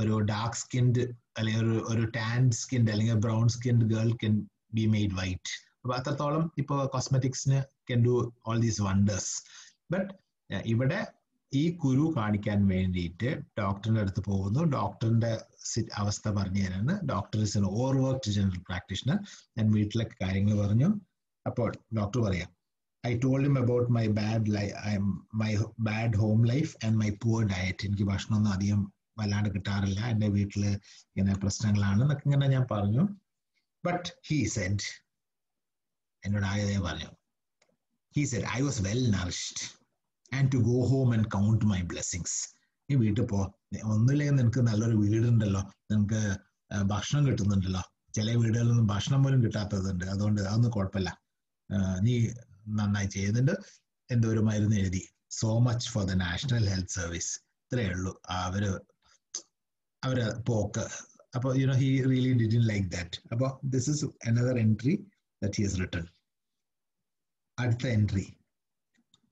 ഒരു ഡാർക്ക് സ്കിൻഡ് അല്ലെങ്കിൽ ഒരു ഒരു ടാൻ സ്കിൻഡ് അല്ലെങ്കിൽ brown skinned girl can be made white അപ്പൊ അത്രത്തോളം ഇപ്പൊ കോസ്മെറ്റിക്സിന് can do all these wonders but ഇവിടെ ഈ കുരു കാണിക്കാൻ വേണ്ടിയിട്ട് ഡോക്ടറിന്റെ അടുത്ത് പോകുന്നു. ഡോക്ടറിന്റെ അവസ്ഥ പറഞ്ഞു തരാണ് doctor is an over work general practitioner ഞാൻ വീട്ടിലൊക്കെ കാര്യങ്ങൾ പറഞ്ഞു. അപ്പോൾ ഡോക്ടർ പറയാം I told him about my bad lie my bad home life and my poor diet എനിക്ക് ഭക്ഷണമൊന്നും അധികം വല്ലാണ്ട് കിട്ടാറില്ല. എന്റെ വീട്ടിൽ ഇങ്ങനെ പ്രശ്നങ്ങളാണ് എന്നൊക്കെ ഇങ്ങനെ ഞാൻ പറഞ്ഞു. ബട്ട് ഹീ സെഡ് എന്നോട് ആയതേ പറഞ്ഞു. He said I was well nourished and to go home and count my blessings നീ വീട്ടിൽ പോ. ഒന്നുമില്ലെങ്കിൽ നിനക്ക് നല്ലൊരു വീടുണ്ടല്ലോ. നിനക്ക് ഭക്ഷണം കിട്ടുന്നുണ്ടല്ലോ. ചില വീടുകളിൽ വീടുകളിലൊന്നും ഭക്ഷണം പോലും കിട്ടാത്തതുണ്ട്. അതുകൊണ്ട് അതൊന്നും കുഴപ്പമില്ല. നീ നന്നായി ചെയ്യുന്നുണ്ട്. എന്തോ ഒരു മരുന്ന് എഴുതി. So much for the national health service ഇത്രയേ ഉള്ളൂ. അവർ അവർ പോക്ക്. അപ്പോൾ you know he really didn't like that അപ്പോൾ this is another entry that he is written അടുത്ത entry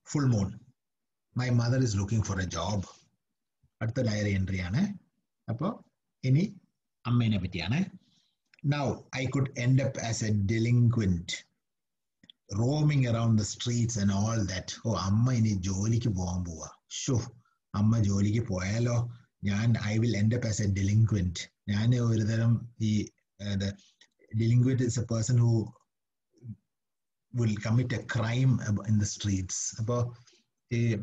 full moon my mother is looking for a job അടുത്ത diary entry ആണ്. അപ്പോൾ ഇനി അമ്മേനെ പറ്റിയാണ്. Now I could end up as a delinquent roaming around the streets and all that ഓ അമ്മ ഇനി ജോലിക്ക് പോകാൻ പോവാ. ഷോ അമ്മ ജോലിക്ക് പോയാലോ? ഞാൻ I will end up as a delinquent ഞാൻ ഒരുതരം ഈ delinquent is a person who will commit a crime in the streets അപ്പോൾ ഈ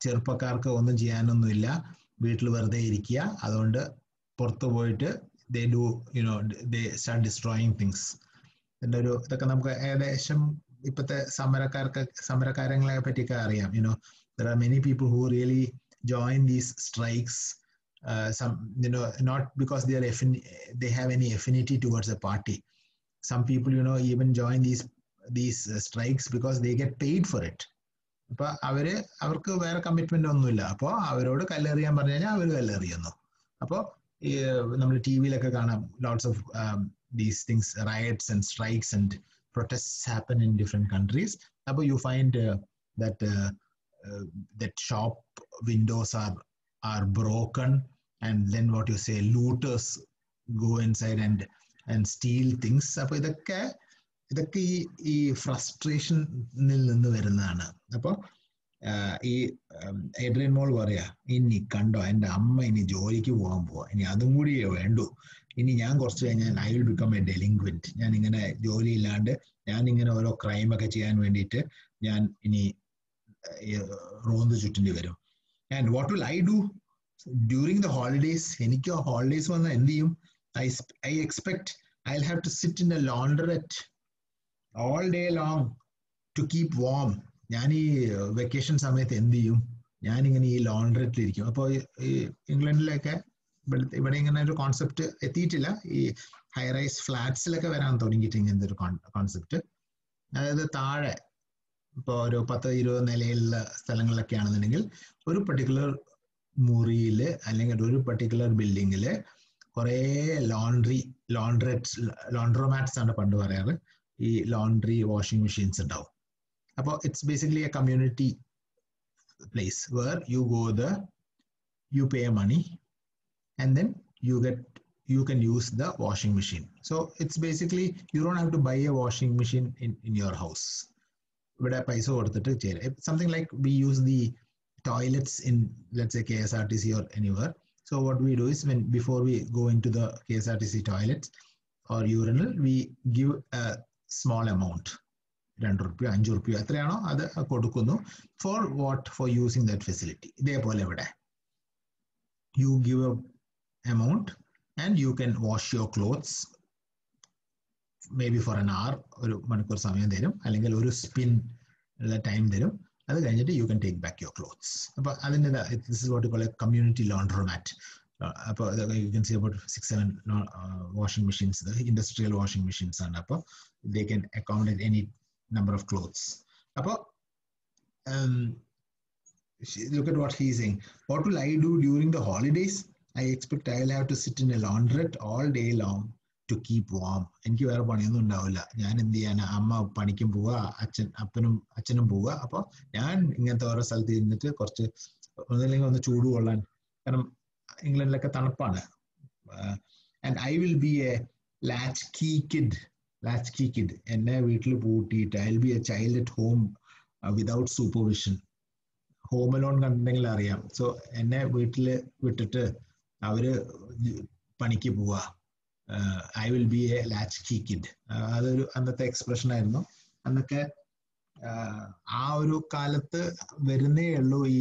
ചെറുപ്പക്കാർക്ക് ഒന്നും ചെയ്യാനൊന്നുമില്ല. വീട്ടിൽ വെറുതെ ഇരിക്കുക. അതുകൊണ്ട് പുറത്തു പോയിട്ട് they do you know they start destroying things ഇതിന്റെ ഒരു ഇതൊക്കെ നമുക്ക് ഏകദേശം ഇപ്പോഴത്തെ സമരക്കാർക്ക് സമരക്കാരങ്ങളെ പറ്റിയൊക്കെ അറിയാം. You know there are many people who really join these strikes uh, some you know not because they are affin- they have any affinity towards a party. Some people you these strikes because because get paid for it അപ്പൊ അവർ അവർക്ക് വേറെ commitment ഒന്നുമില്ല. അപ്പോൾ അവരോട് കല്ലെറിയാൻ പറഞ്ഞു കഴിഞ്ഞാൽ അവർ കല്ലെറിയുന്നു. അപ്പോൾ നമ്മൾ ടി വിയിലൊക്കെ കാണാം. Lots of these things riots and strikes and protest happen in different countries അപ്പോൾ you find that that shop windows are are broken and then what you say looters go inside and and steal things. അപ്പൊ ഇതൊക്കെ ഇതൊക്കെ ഈ ഈ ഫ്രസ്ട്രേഷനിൽ നിന്ന് വരുന്നതാണ്. അപ്പോൾ ഈ എഡ്രിൻ മോൾ പറയാ ഇനി കണ്ടോ എന്റെ അമ്മ ഇനി ജോലിക്ക് പോകാൻ പോവാ. ഇനി അതും കൂടി വേണ്ടു. ഇനി ഞാൻ കുറച്ച് കഴിഞ്ഞാൽ I will become a delinquent ഞാൻ ഇങ്ങനെ ജോലി ഇല്ലാണ്ട് ഞാൻ ഇങ്ങനെ ഓരോ ക്രൈം ഒക്കെ ചെയ്യാൻ വേണ്ടിയിട്ട് ഞാൻ ഇനി റോന്ത് ചുറ്റേണ്ടി വരും. And what will I do during the holidays എനിക്ക് ഹോളിഡേസ് വന്നാൽ എന്ത് ചെയ്യും? I I expect I have to sit in a launderette all day long to keep warm ഞാൻ ഈ വെക്കേഷൻ സമയത്ത് എന്ത് ചെയ്യും? ഞാനിങ്ങനെ ഈ ലോണ്ടറിട്ടിരിക്കും അപ്പോൾ ഈ ഇംഗ്ലണ്ടിലൊക്കെ ഇവിടെ ഇങ്ങനെ ഒരു കോൺസെപ്റ്റ് എത്തിയിട്ടില്ല. ഈ ഹൈ റൈസ് ഫ്ലാറ്റ്സിലൊക്കെ വരാൻ തുടങ്ങിയിട്ട് ഇങ്ങനത്തെ ഒരു കോൺസെപ്റ്റ് അതായത് താഴെ ഇപ്പോൾ ഒരു പത്ത് ഇരുപത് നിലയിലുള്ള സ്ഥലങ്ങളിലൊക്കെ ആണെന്നുണ്ടെങ്കിൽ ഒരു പർട്ടിക്കുലർ മുറിയിൽ അല്ലെങ്കിൽ ഒരു പർട്ടിക്കുലർ ബിൽഡിങ്ങിൽ കുറേ ലോണ്ട്രി ലോണ്ട്രറ്റ്സ് ലോണ്ട്രോമാറ്റ്സ് ആണ് പണ്ട് പറയാറ്. ഈ ലോണ്ട്രി വാഷിംഗ് മെഷീൻസ് ഉണ്ടാവും അപ്പോൾ it's basically a community place where you go the you pay money and then you get you can use the washing machine. So it's basically you don't have to buy a washing machine in, in your house. ഇവിടെ പൈസ കൊടുത്തിട്ട് ചെയ്യാം something like we use the toilets in let's A K S R T C or anywhere so what we do is when before we go in small amount രണ്ട് റുപ്യോ അഞ്ച് റുപ്യോ എത്രയാണോ അത് കൊടുക്കുന്നു. For what for using that facility ഇതേപോലെ ഇവിടെ. You give amount and you can wash your clothes maybe for an hour ഒരു മണിക്കൂർ സമയം തരും. അല്ലെങ്കിൽ ഒരു സ്പിൻ ഉള്ള ടൈം തരും. അത് കഴിഞ്ഞിട്ട് you can take back your clothes അപ്പോൾ അതിന്റെ this is what call a community laundromat അപ്പോൾ about six seven washing machines industrial washing machines ആണ്. അപ്പോൾ they can accommodate any number of clothes അപ്പോൾ look at what he's saying. What will I do during the holidays? I expect I'll have to sit in a laundrette all day long to keep warm എനിക്ക് വേറെ പണിയൊന്നും ഉണ്ടാവില്ല. ഞാൻ എന്ത് ചെയ്യാൻ അമ്മ പണിക്കും പോവുക അച്ഛൻ അപ്പനും അച്ഛനും പോവുക അപ്പോൾ ഞാൻ ഇങ്ങനത്തെ ഓരോ സ്ഥലത്ത് ഇരുന്നിട്ട് കുറച്ച് ഒന്നില്ലെങ്കിൽ ഒന്ന് ചൂട് കൊള്ളാൻ. കാരണം ഇംഗ്ലണ്ടിലൊക്കെ തണുപ്പാണ്. And I will be a latchkey kid latchkey kid എന്നെ വീട്ടിൽ പൂട്ടിയിട്ട് I will be a child at home without supervision home alone കണ്ടിട്ടുണ്ടെങ്കിൽ അറിയാം. സോ എന്നെ വീട്ടിൽ വിട്ടിട്ട് അവർ പണിക്ക് പോവുക I will be a latchkey kid അതൊരു അന്നത്തെ എക്സ്പ്രഷൻ ആയിരുന്നു. അന്നൊക്കെ ആ ഒരു കാലത്ത് വരുന്നേ ഉള്ളൂ ഈ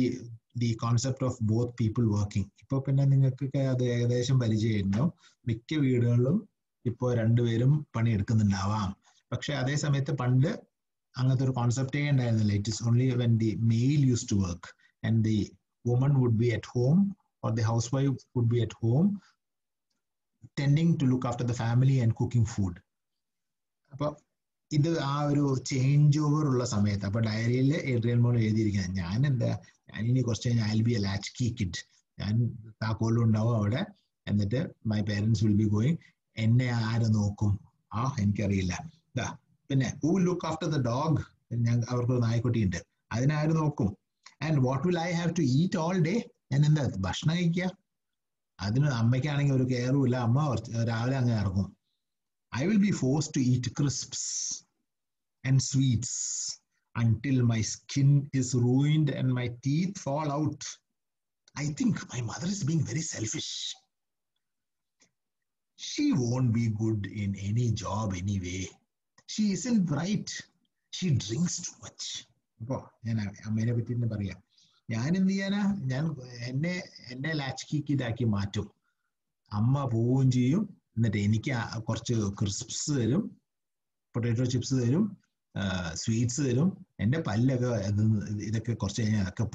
the concept of both people working ഇപ്പൊ പിന്നെ നിങ്ങൾക്കൊക്കെ അത് ഏകദേശം പരിചയമുണ്ടാവും മിക്ക വീടുകളിലും ഇപ്പോൾ രണ്ടുപേരും പണിയെടുക്കുന്നുണ്ടാവാം. പക്ഷെ അതേ സമയത്ത് പണ്ട് അങ്ങനത്തെ ഒരു കോൺസെപ്റ്റേ ഉണ്ടായിരുന്നില്ല. It is only when the male use to work and the woman would be at home or the housewife would be at home tending to look after the family and cooking food അപ്പോൾ ഇത് ആ ഒരു change over ഉള്ള സമയത്ത് അപ്പൊ ഡയറിയിൽ Adrian മോൾ എഴുതിയിരിക്കുന്നത് ഞാൻ എന്താ ഞാൻ ഇനി കുറച്ച് കഴിഞ്ഞാൽ I be a latchkey kid ഞാൻ താക്കോലും ഉണ്ടാവും അവിടെ. എന്നിട്ട് my parents will be going എന്നെ ആര് നോക്കും? ആ എനിക്കറിയില്ല. ഇതാ പിന്നെ who look after the dog ഞാൻ അവർക്ക് നായ്ക്കുട്ടി ഉണ്ട് അതിനാര് നോക്കും? And what will I have to eat all day ഞാൻ എന്താ ഭക്ഷണം കഴിക്കുക അതിന് അമ്മയ്ക്കാണെങ്കിൽ ഒരു കെയറും ഇല്ല. അമ്മ രാവിലെ അങ്ങനെ ഇറങ്ങും I will be force to eat crisps and sweets until my skin is ruined and my teeth fall out. I think my mother is being very selfish. She won't be good in any job anyway. She isn't bright. She drinks too much. അപ്പോ ഞാൻ അമ്മേനെ പറ്റി തന്നെ പറയാം ഞാൻ എന്ത് ചെയ്യാനാ ഞാൻ എന്നെ എന്നെ ലാച്ച്കിക്ക് ഇതാക്കി മാറ്റും അമ്മ പോവുകയും ചെയ്യും എന്നിട്ട് എനിക്ക് കുറച്ച് ക്രിസ്പ്സ് തരും പൊട്ടാറ്റോ ചിപ്സ് തരും സ്വീറ്റ്സ് തരും എന്റെ പല്ലൊക്കെ ഇത് ഇതൊക്കെ കുറച്ച് കഴിഞ്ഞാൽ അതൊക്കെ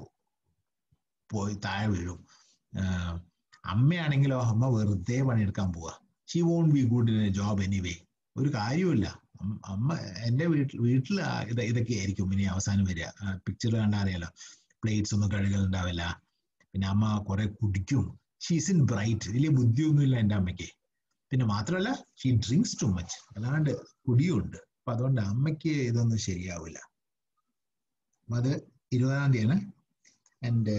പോയി താഴെ വീഴും. അമ്മയാണെങ്കിലോ അമ്മ വെറുതെ പണിയെടുക്കാൻ പോവാ. She won't be good in a job anyway ഒരു കാര്യമില്ല അമ്മ എന്റെ വീട്ടിൽ വീട്ടിൽ ഇത് ഇതൊക്കെ ആയിരിക്കും ഇനി അവസാനം വരിക. പിക്ചർ കണ്ടാൽ അറിയാലോ പ്ലേറ്റ്സ് ഒന്നും കഴുകലുണ്ടാവില്ല. പിന്നെ അമ്മ കുറെ കുടിക്കും. ഷീസ് ഇൻ ബ്രൈറ്റ് വലിയ ബുദ്ധിയൊന്നുമില്ല എന്റെ അമ്മയ്ക്ക്. പിന്നെ മാത്രമല്ല ഷീ ഡ്രിങ്ക്സ് ടു മച്ച് അല്ലാണ്ട് കുടിയുണ്ട്. അപ്പൊ അതുകൊണ്ട് അമ്മയ്ക്ക് ഇതൊന്നും ശരിയാവില്ല. അത് ഇരുപതാം തീയതിയാണ് ആൻഡ്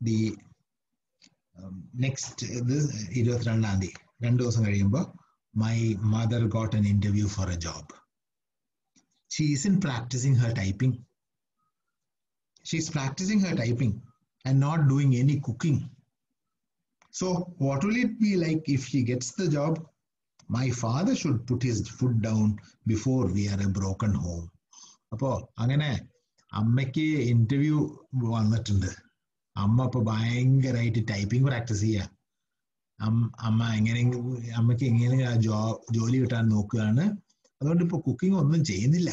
ദി നെക്സ്റ്റ് ഇത് ഇരുപത്തിരണ്ടാം തീയതി. രണ്ടു ദിവസം കഴിയുമ്പോൾ my mother got an interview for a job. She is in practising her typing she is practising her typing and not doing any cooking so what will it be like if she gets the job my father should put his food down before we are a broken home അപ്പോ അങ്ങനെ അമ്മയ്ക്ക് interview വന്നിട്ടുണ്ട്. അമ്മ ഇപ്പൊ ഭയങ്കരമായിട്ട് typing practice ചെയ്യുക അമ്മ എങ്ങനെയെങ്കിലും അമ്മയ്ക്ക് എങ്ങനെയെങ്കിലും ജോ ജോലി കിട്ടാൻ നോക്കുകയാണ്. അതുകൊണ്ട് ഇപ്പൊ കുക്കിംഗ് ഒന്നും ചെയ്യുന്നില്ല.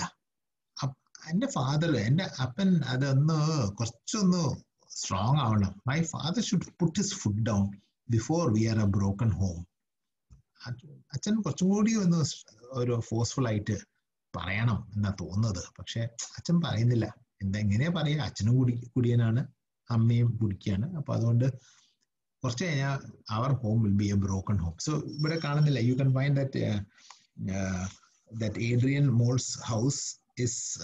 എന്റെ ഫാദർ എന്റെ അപ്പൻ അതൊന്ന് കുറച്ചൊന്ന് സ്ട്രോങ് ആവണം. My father should put his food down before we are a broken home അച്ഛൻ കുറച്ചും കൂടി ഒന്ന് ഒരു ഫോഴ്സ്ഫുൾ ആയിട്ട് പറയണം എന്നാ തോന്നുന്നത്. പക്ഷെ അച്ഛൻ പറയുന്നില്ല. എന്താ എങ്ങനെയാ പറയാ അച്ഛനും കുടി കുടിയനാണ്. അമ്മയും കുടിക്കുകയാണ്. അപ്പൊ അതുകൊണ്ട് കുറച്ച് കഴിഞ്ഞാൽ അവർ home will be a broken home so ഇവിടെ കാണുന്നില്ല. You can find that that Adrian Mole's house is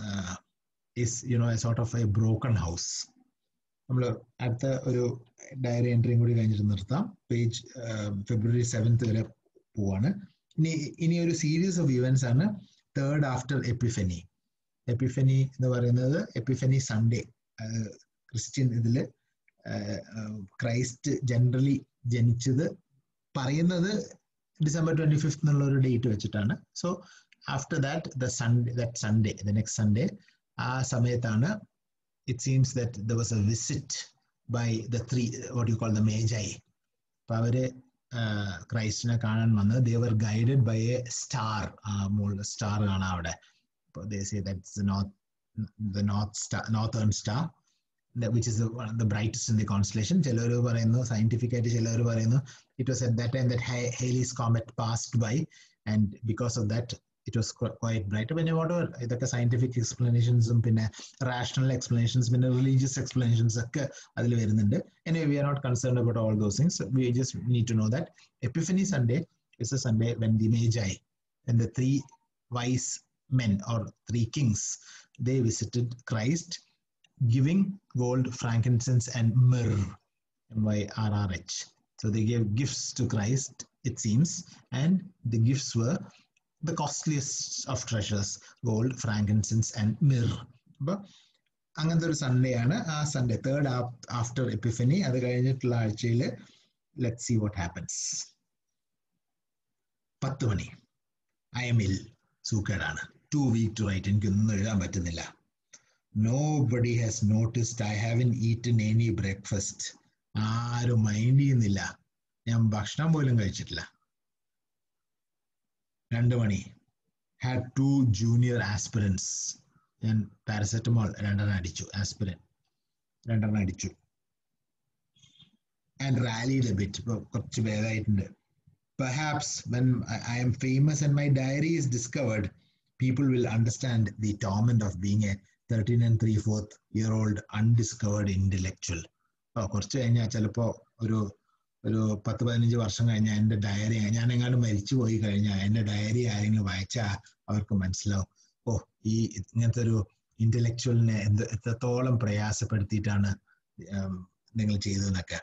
is you know a sort of a broken house നമ്മൾ അടുത്ത ഒരു ഡയറി എൻട്രിയും കൂടി കഴിഞ്ഞിട്ട് നിർത്താം. പേജ് ഫെബ്രുവരി സെവൻത്ത് വരെ പോവാണ്. ഇനി ഇനി ഒരു സീരീസ് ഓഫ് ഇവന്റ്സ് ആണ് തേർഡ് ആഫ്റ്റർ എപ്പിഫനി എപ്പിഫനി എന്ന് പറയുന്നത് എപ്പിഫനി സൺഡേ ക്രിസ്ത്യൻ ഇതിൽ ക്രൈസ്റ്റ് ജനറലി ജനിച്ചത് പറയുന്നത് ഡിസംബർ ട്വന്റി ഫിഫ്ത് എന്നുള്ള ഒരു ഡേറ്റ് വെച്ചിട്ടാണ്. So after that the Sunday that Sunday the next Sunday ആ സമയത്താണ് it seems that the was a visit by the three what you call the Magi അപ്പൊ അവർ ക്രൈസ്റ്റിനെ കാണാൻ വന്ന് they were guided by a star star കാണാം അവിടെ. North north star northern star which is the brightest in the constellation ചിലർ പറയുന്നു scientific ആയിട്ട് ചിലർ പറയുന്നു it was at that time that Halley's comet passed by and because of that it was quite bright പിന്നെ whatever ഇതൊക്കെ scientific എക്സ്പ്ലനേഷൻസും പിന്നെ rational explanations പിന്നെ റിലീജിയസ് എക്സ്പ്ലനേഷൻസ് ഒക്കെ അതിൽ വരുന്നുണ്ട്. Anyway we are not concern about all those things we just need to know that Epiphany Sunday is a Sunday when the Magi and the three wise men or three kings they visited christ giving gold frankincense and myrrh m-y-r-r-h so they gave gifts to christ it seems and the gifts were the costliest of treasures gold frankincense and myrrh അപ്പൊ അങ്ങനത്തെ ഒരു Sunday ആണ്. ആ Sunday third after Epiphany അത് കഴിഞ്ഞിട്ടുള്ള ആഴ്ചയിൽ let see what happens പത്ത് മണി. I am ill സൂക്കേടാണ്. ടു വീക്ക് ടു റൈറ്റ് എനിക്കൊന്നും എഴുതാൻ പറ്റുന്നില്ല. Nobody has noticed I haven't eaten any breakfast ആരും മൈൻഡ് ചെയ്യുന്നില്ല. ഞാൻ ഭക്ഷണം പോലും കഴിച്ചിട്ടില്ല. രണ്ട് മണി ഹാഡ് ടു ജൂനിയർ ആസ്പിറൻസ് ഞാൻ പാരസെറ്റമോൾ രണ്ടെണ്ണം അടിച്ചു ആസ്പിരൻ രണ്ടെണ്ണം അടിച്ചു ആൻഡ് റാലിഡ് ബിറ്റ് ഇപ്പൊ കുറച്ച് ഭേദമായിട്ടുണ്ട് Perhaps when I am famous and my diary is discovered, people will understand the torment of being a 13 and 3 fourth year old undiscovered intellectual. കുറച്ച് കഴിഞ്ഞാൽ ചിലപ്പോ ഒരു ഒരു പത്ത് പതിനഞ്ച് വർഷം കഴിഞ്ഞാൽ എന്റെ ഡയറി ഞാൻ എങ്ങാണ്ട് മരിച്ചു പോയി കഴിഞ്ഞാൽ എന്റെ ഡയറി ആരെങ്കിലും വായിച്ചാ അവർക്ക് മനസ്സിലാവും. ഓ ഈ ഇങ്ങനത്തെ ഒരു ഇന്റലക്ച്വലിനെ എന്ത് എത്രത്തോളം പ്രയാസപ്പെടുത്തിയിട്ടാണ് നിങ്ങൾ ചെയ്തതെന്നൊക്കെ.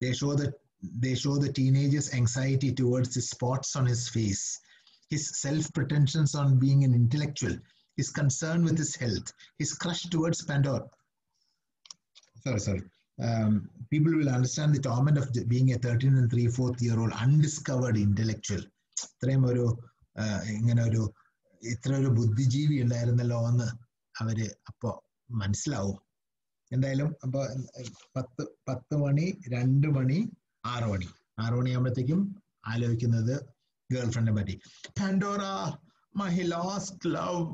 They show they show the teenager's anxiety towards the spots on his face his self pretensions on being an intellectual his concern with his health his crush towards Pandora sorry sorry um, people will understand the torment of being a 13 and 3 4th year old undiscovered intellectual. ഇത്രയും ഒരു ഇങ്ങനെ ഒരു ഇത്ര ഒരു ബുദ്ധിജീവി ഉണ്ടായിരുന്നല്ലോ എന്ന് അവർ അപ്പോ മനസ്സിലാവും. എന്തായാലും അപ്പൊ പത്ത് പത്ത് മണി രണ്ട് മണി ആറ് മണി. ആറ് മണിയാകുമ്പോഴത്തേക്കും ആലോചിക്കുന്നത് ഗേൾ ഫ്രണ്ടിനെ പറ്റി. Pandora my last love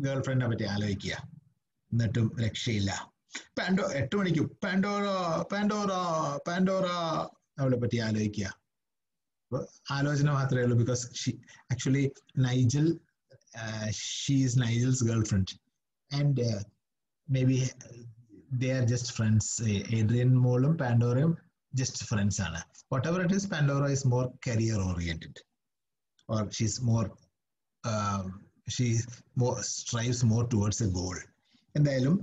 girl ഫ്രണ്ടിനെ പറ്റി ആലോചിക്കുക. എന്നിട്ടും രക്ഷയില്ല. പാൻഡോ എട്ട് മണിക്ക്. പാൻഡോറ പാൻഡോറ പാൻഡോറ അവളെ പറ്റി ആലോചിക്കുക ആലോചന മാത്രമേ ഉള്ളൂ because actually Nigel she is Nigel's girlfriend and maybe they are just friends Adrian മോളും പാൻഡോറയും ജസ്റ്റ് ഫ്രണ്ട്സ് ആണ്. Whatever it is Pandora is more career oriented or she's more she more strives more towards a goal എന്തായാലും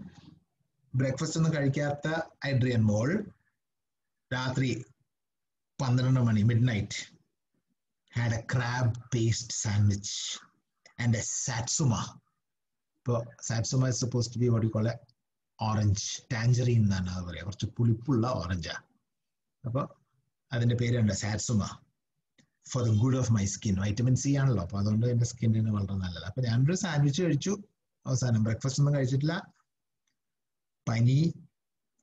breakfast ഒന്നും കഴിക്കാത്ത Adrian Mole രാത്രി പന്ത്രണ്ട് മണി midnight had a crab paste sandwich and a satsuma ഇപ്പോൾ satsuma suppose to be ഓടിക്കോളെ orange tangerine എന്നാണ് അത് പറയുക കുറച്ച് പുളിപ്പുള്ള ഓറഞ്ചാ അപ്പോൾ അതിന്റെ പേരുണ്ട് satsuma for the good of my skin vitamin C ആണല്ലോ. അപ്പൊ അതുകൊണ്ട് എന്റെ സ്കിന്നിന് വളരെ നല്ലതാണ് അപ്പൊ ഞാനൊരു സാൻഡ്വിച്ച് കഴിച്ചു. അവസാനം ബ്രേക്ക്ഫാസ്റ്റ് ഒന്നും കഴിച്ചിട്ടില്ല. പനി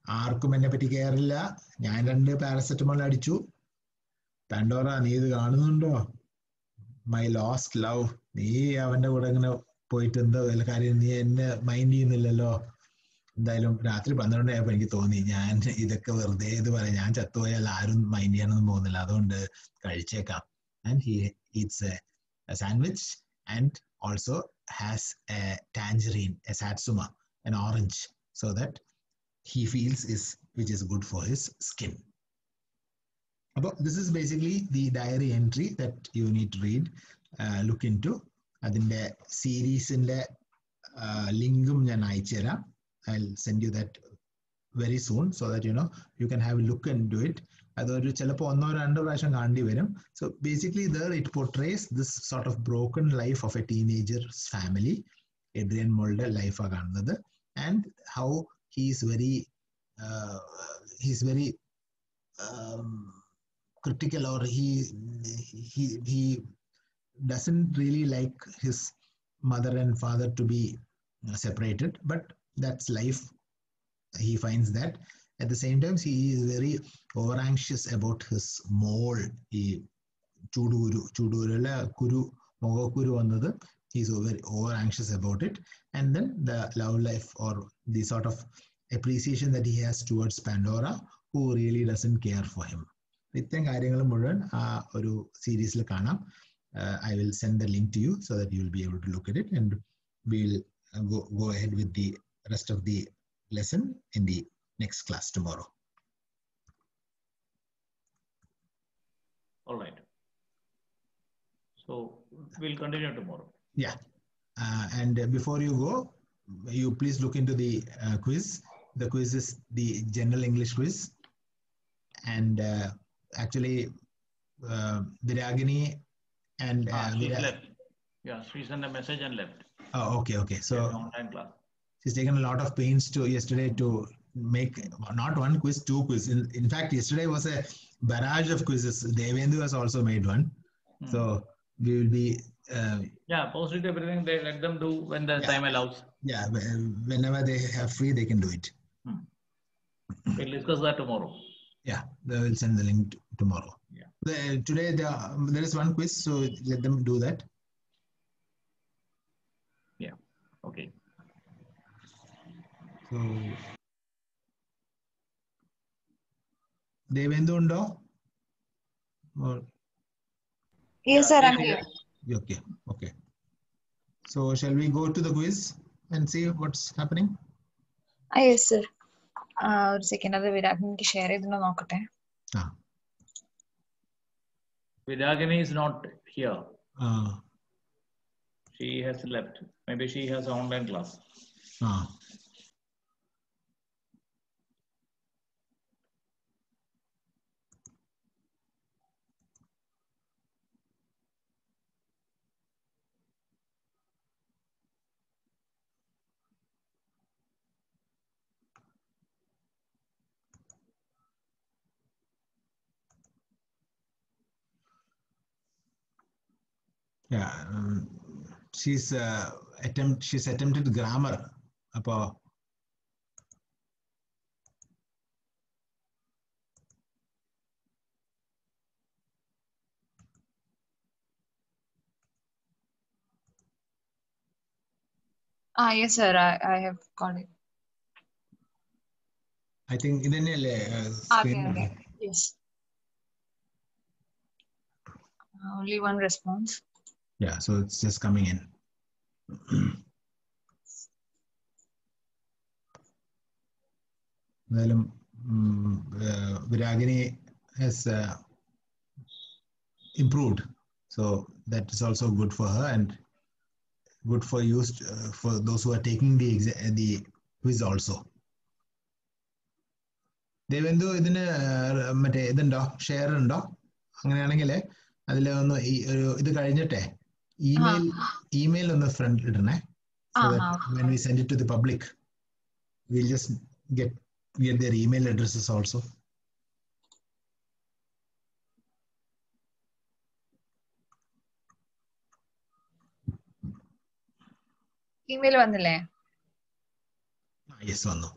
ആർക്കും എന്നെ പറ്റി കയറില്ല ഞാൻ രണ്ട് പാരസെറ്റമോൾ അടിച്ചു. പാൻഡോറ നീ ഇത് കാണുന്നുണ്ടോ? മൈ ലോസ്റ്റ് ലവ് നീ അവന്റെ കൂടെ ഇങ്ങനെ പോയിട്ട് എന്തോ വല്ല കാര്യം നീ എന്നെ മൈൻഡ് ചെയ്യുന്നില്ലല്ലോ. എന്തായാലും രാത്രി പന്ത്രണ്ട് ആയപ്പോ എനിക്ക് തോന്നി. ഞാൻ ഇതൊക്കെ വെറുതെ ഇത് പറയാം. ഞാൻ ചത്തുപോയാൽ ആരും മൈൻഡ് ചെയ്യാനൊന്നും പോകുന്നില്ല. അതുകൊണ്ട് കഴിച്ചേക്കാം. And he eats a sandwich and also has a tangerine a satsuma and orange. So that he feels is which is good for his skin അപ്പോൾ this is basically the diary entry that you need to read uh, look into അതിന്റെ സീരീസിന്റെ ലിങ്കും ഞാൻ അയച്ചു തരാം I'll send you that very soon so that you know you can have a look into it അതൊരു ചിലപ്പോൾ ഒന്നോ രണ്ടോ പ്രാവശ്യം കാണേണ്ടി വരും so basically there it portrays this sort of broken life of a teenager's family Adrian മോളുടെ ലൈഫാണ് കാണുന്നത് and how he's very he's very critical or he he he doesn't really like his mother and father to be separated but that's life he finds that at the same time he is very over anxious about his mole ഈ ചൂടുകുരു ചൂടുകുരുള്ള കുരു മുഖക്കുരു വന്നത് he's very over anxious about it and then the love life or the sort of appreciation that he has towards Pandora who really doesn't care for him ഇത്തരം കാര്യങ്ങൾ മുഴുവൻ ആ ഒരു സീരീസിൽ കാണാം I will send the link to you so that you will be able to look at it and will go ahead with the rest of the lesson in the next class tomorrow All right. So we'll continue tomorrow. Yeah. Uh, and before you go, you please look into the uh, quiz. The quiz is the general English quiz. And uh, actually, uh, Viragini and uh, Ah, Vira- left. Yeah, she sent a message and left. oh, okay, okay. So Yeah, online class. she's taken a lot of pains to yesterday to make not one quiz, two quiz. In, in fact, yesterday was a barrage of quizzes. Devendu has also made one. Hmm. So we will be, uh, Yeah, post it everything. They let them do when the Yeah. time allows. yeah, uh, whenever they have free, they can do it. Hmm. We'll discuss that tomorrow. Yeah, they will send the link t- tomorrow. Yeah. The, today there, um, there is one quiz, so let them do that. Yeah okay. So, Devendu undo? Or, Yes, sir, I'm here. Okay, okay. So shall we go to the quiz and see what's happening? ആ yes sir ഒരു second അത് വിരാഗ് എനിക്ക് share ചെയ്തിട്ടുണ്ടോ നോക്കട്ടെ Ah, Vidagini is not here. ah, She has left. Maybe she has an Yeah, um, she's uh, attempt she's attempted grammar. അപ്പോ Ah, yes, sir. I, I have got it. I think ഇത് തന്നെയല്ലേ Okay, okay. Yes. Uh, Only one response. Yeah, so it's just coming in. എന്തായാലും വിരാഗിനി uh, improved. So that is also good for her and good for you uh, for those who are taking the the quiz also. Devendu ഇതിന് മറ്റേ ഇതുണ്ടോ share ഉണ്ടോ അങ്ങനെയാണെങ്കിൽ അതിൽ ഒന്ന് ഈ ഒരു ഇത് കഴിഞ്ഞിട്ടെ ഇമെയിൽ ഇമെയിൽ ഒന്ന് ഫ്രണ്ട് ഇടണേ so Ah, that ah, when we send it to the public we'll just get get their email addresses also Email വന്നില്ലേ Ah, yes വന്നു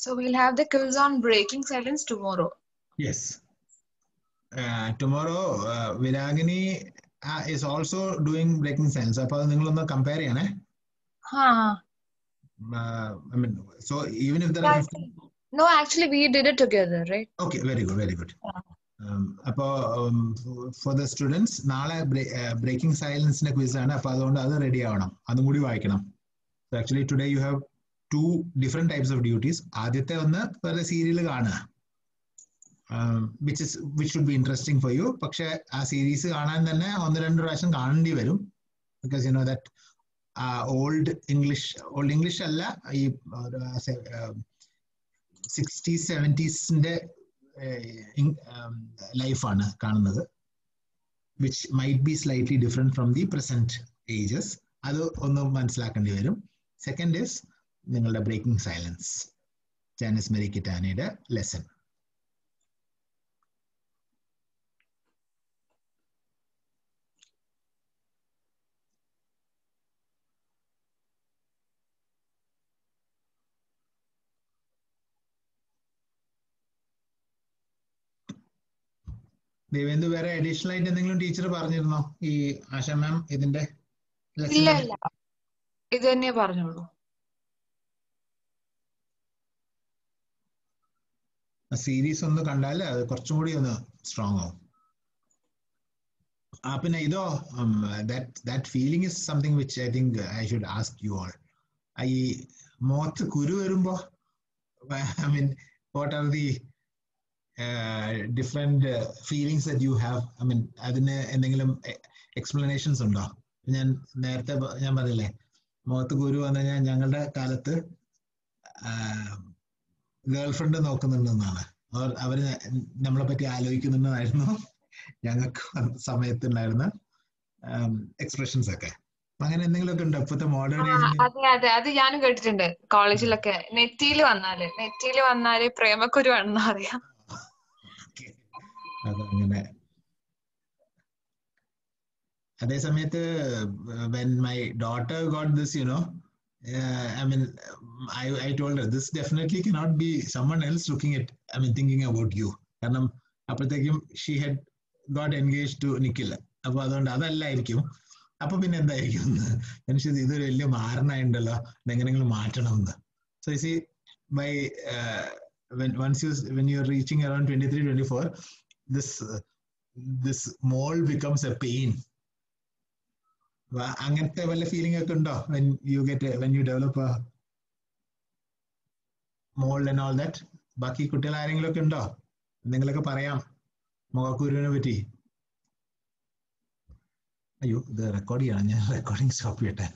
So we'll have the quiz on breaking silence tomorrow. yes uh, tomorrow uh, viragini uh, is also doing breaking silence. So, you നിങ്ങളൊന്ന് compare ചെയ്യണേ Huh. uh, i mean so even if there are No, actually, we did it together, right? Okay, very good, very good. Yeah. Um, അപ്പോൾ for the students നാളെ breaking സൈലൻസിന്റെ quiz ആണ് അപ്പൊ അതുകൊണ്ട് അത് ready ആവണം അതും കൂടി വായിക്കണം actually today you have two different types of duties ആദ്യത്തെ ഒന്ന് വേറെ സീരിയൽ കാണുക. Which is which should be interesting for you പക്ഷെ ആ സീരീസ് കാണാൻ തന്നെ ഒന്ന് രണ്ട് പ്രാവശ്യം കാണേണ്ടി വരും. Because you know that old English old English അല്ല ഈ സിക്സ്റ്റീസ് സെവന്റീസിന്റെ ലൈഫാണ് കാണുന്നത്. Which might be slightly different from the present ages അത് ഒന്ന് മനസ്സിലാക്കേണ്ടി വരും. സെക്കൻഡ് ഇസ് നിങ്ങളുടെ ബ്രേക്കിംഗ് സൈലൻസ് ജാനിസ് മെരി കിറ്റാനയുടെ ലെസൺ ദേവേന്ദു വേറെ അഡീഷണൽ ആയിട്ട് എന്തെങ്കിലും ടീച്ചർ പറഞ്ഞിരുന്നോ? ഈ ആശ മാം ഇതിന്റെ ഇല്ല ഇല്ല. ഇത് തന്നെ പറഞ്ഞോളൂ സീരീസ് ഒന്ന് കണ്ടാൽ അത് കുറച്ചും കൂടി ഒന്ന് സ്ട്രോങ് ആവും. ആ പിന്നെ ഇതോ that feeling is something which I think I should ask you all ഈ മുഖത്ത് കുരു വരുമ്പോ I mean what are the different feelings you have I mean അതിന് എന്തെങ്കിലും എക്സ്പ്ലനേഷൻസ് ഉണ്ടോ? ഞാൻ നേരത്തെ ഞാൻ പറഞ്ഞില്ലേ മുഖത്ത് കുരു വന്നു കഴിഞ്ഞാൽ ഞങ്ങളുടെ കാലത്ത് ഗേൾ ഫ്രണ്ട് നോക്കുന്നുണ്ടെന്നാണ്. അവർ അവർ നമ്മളെ പറ്റി ആലോചിക്കുന്നുണ്ടെന്നായിരുന്നു ഞങ്ങൾക്ക് സമയത്തുണ്ടായിരുന്ന എക്സ്പ്രഷൻസ് ഒക്കെ. അങ്ങനെ എന്തെങ്കിലുമൊക്കെ ഉണ്ടോ? ഇപ്പോഴത്തെ മോഡേൺ അതെ അതെ. അത് ഞാനും കേട്ടിട്ടുണ്ട് കോളേജിലൊക്കെ. നെറ്റിയിൽ വന്നാൽ നെറ്റിയിൽ വന്നാൽ പ്രേമക്കുരു ആണെന്ന് അറിയാം. അതങ്ങനെ. അതേ സമയത്ത് when my daughter got this you know I mean I I told this definitely cannot be someone else looking at I mean thinking about you കാരണം അപ്പോഴത്തേക്കും she had got engage to നിക്കില്ല അപ്പൊ അതുകൊണ്ട് അതല്ലായിരിക്കും. അപ്പൊ പിന്നെ എന്തായിരിക്കും? മനുഷ്യൻ ഇതൊരു വലിയ മാറണുണ്ടല്ലോ ഇതെങ്ങനെങ്കിലും മാറ്റണം എന്ന് so see by when once you when you're reaching around 23 24 this uh, this mole becomes a pain. അങ്ങനത്തെ വല്ല ഫീലിംഗ് ഒക്കെ ഉണ്ടോ? When you get when you develop mould and all that ബാക്കി കുട്ടികൾ ആരെങ്കിലും ഒക്കെ ഉണ്ടോ? എന്തെങ്കിലുമൊക്കെ പറയാം. മുഖക്കുരുവിനെ പറ്റി. അയ്യോ ഇത് റെക്കോർഡ് ചെയ്യണം. ഞാൻ റെക്കോർഡിംഗ് സ്റ്റോപ്പ് ചെയ്യട്ടെ.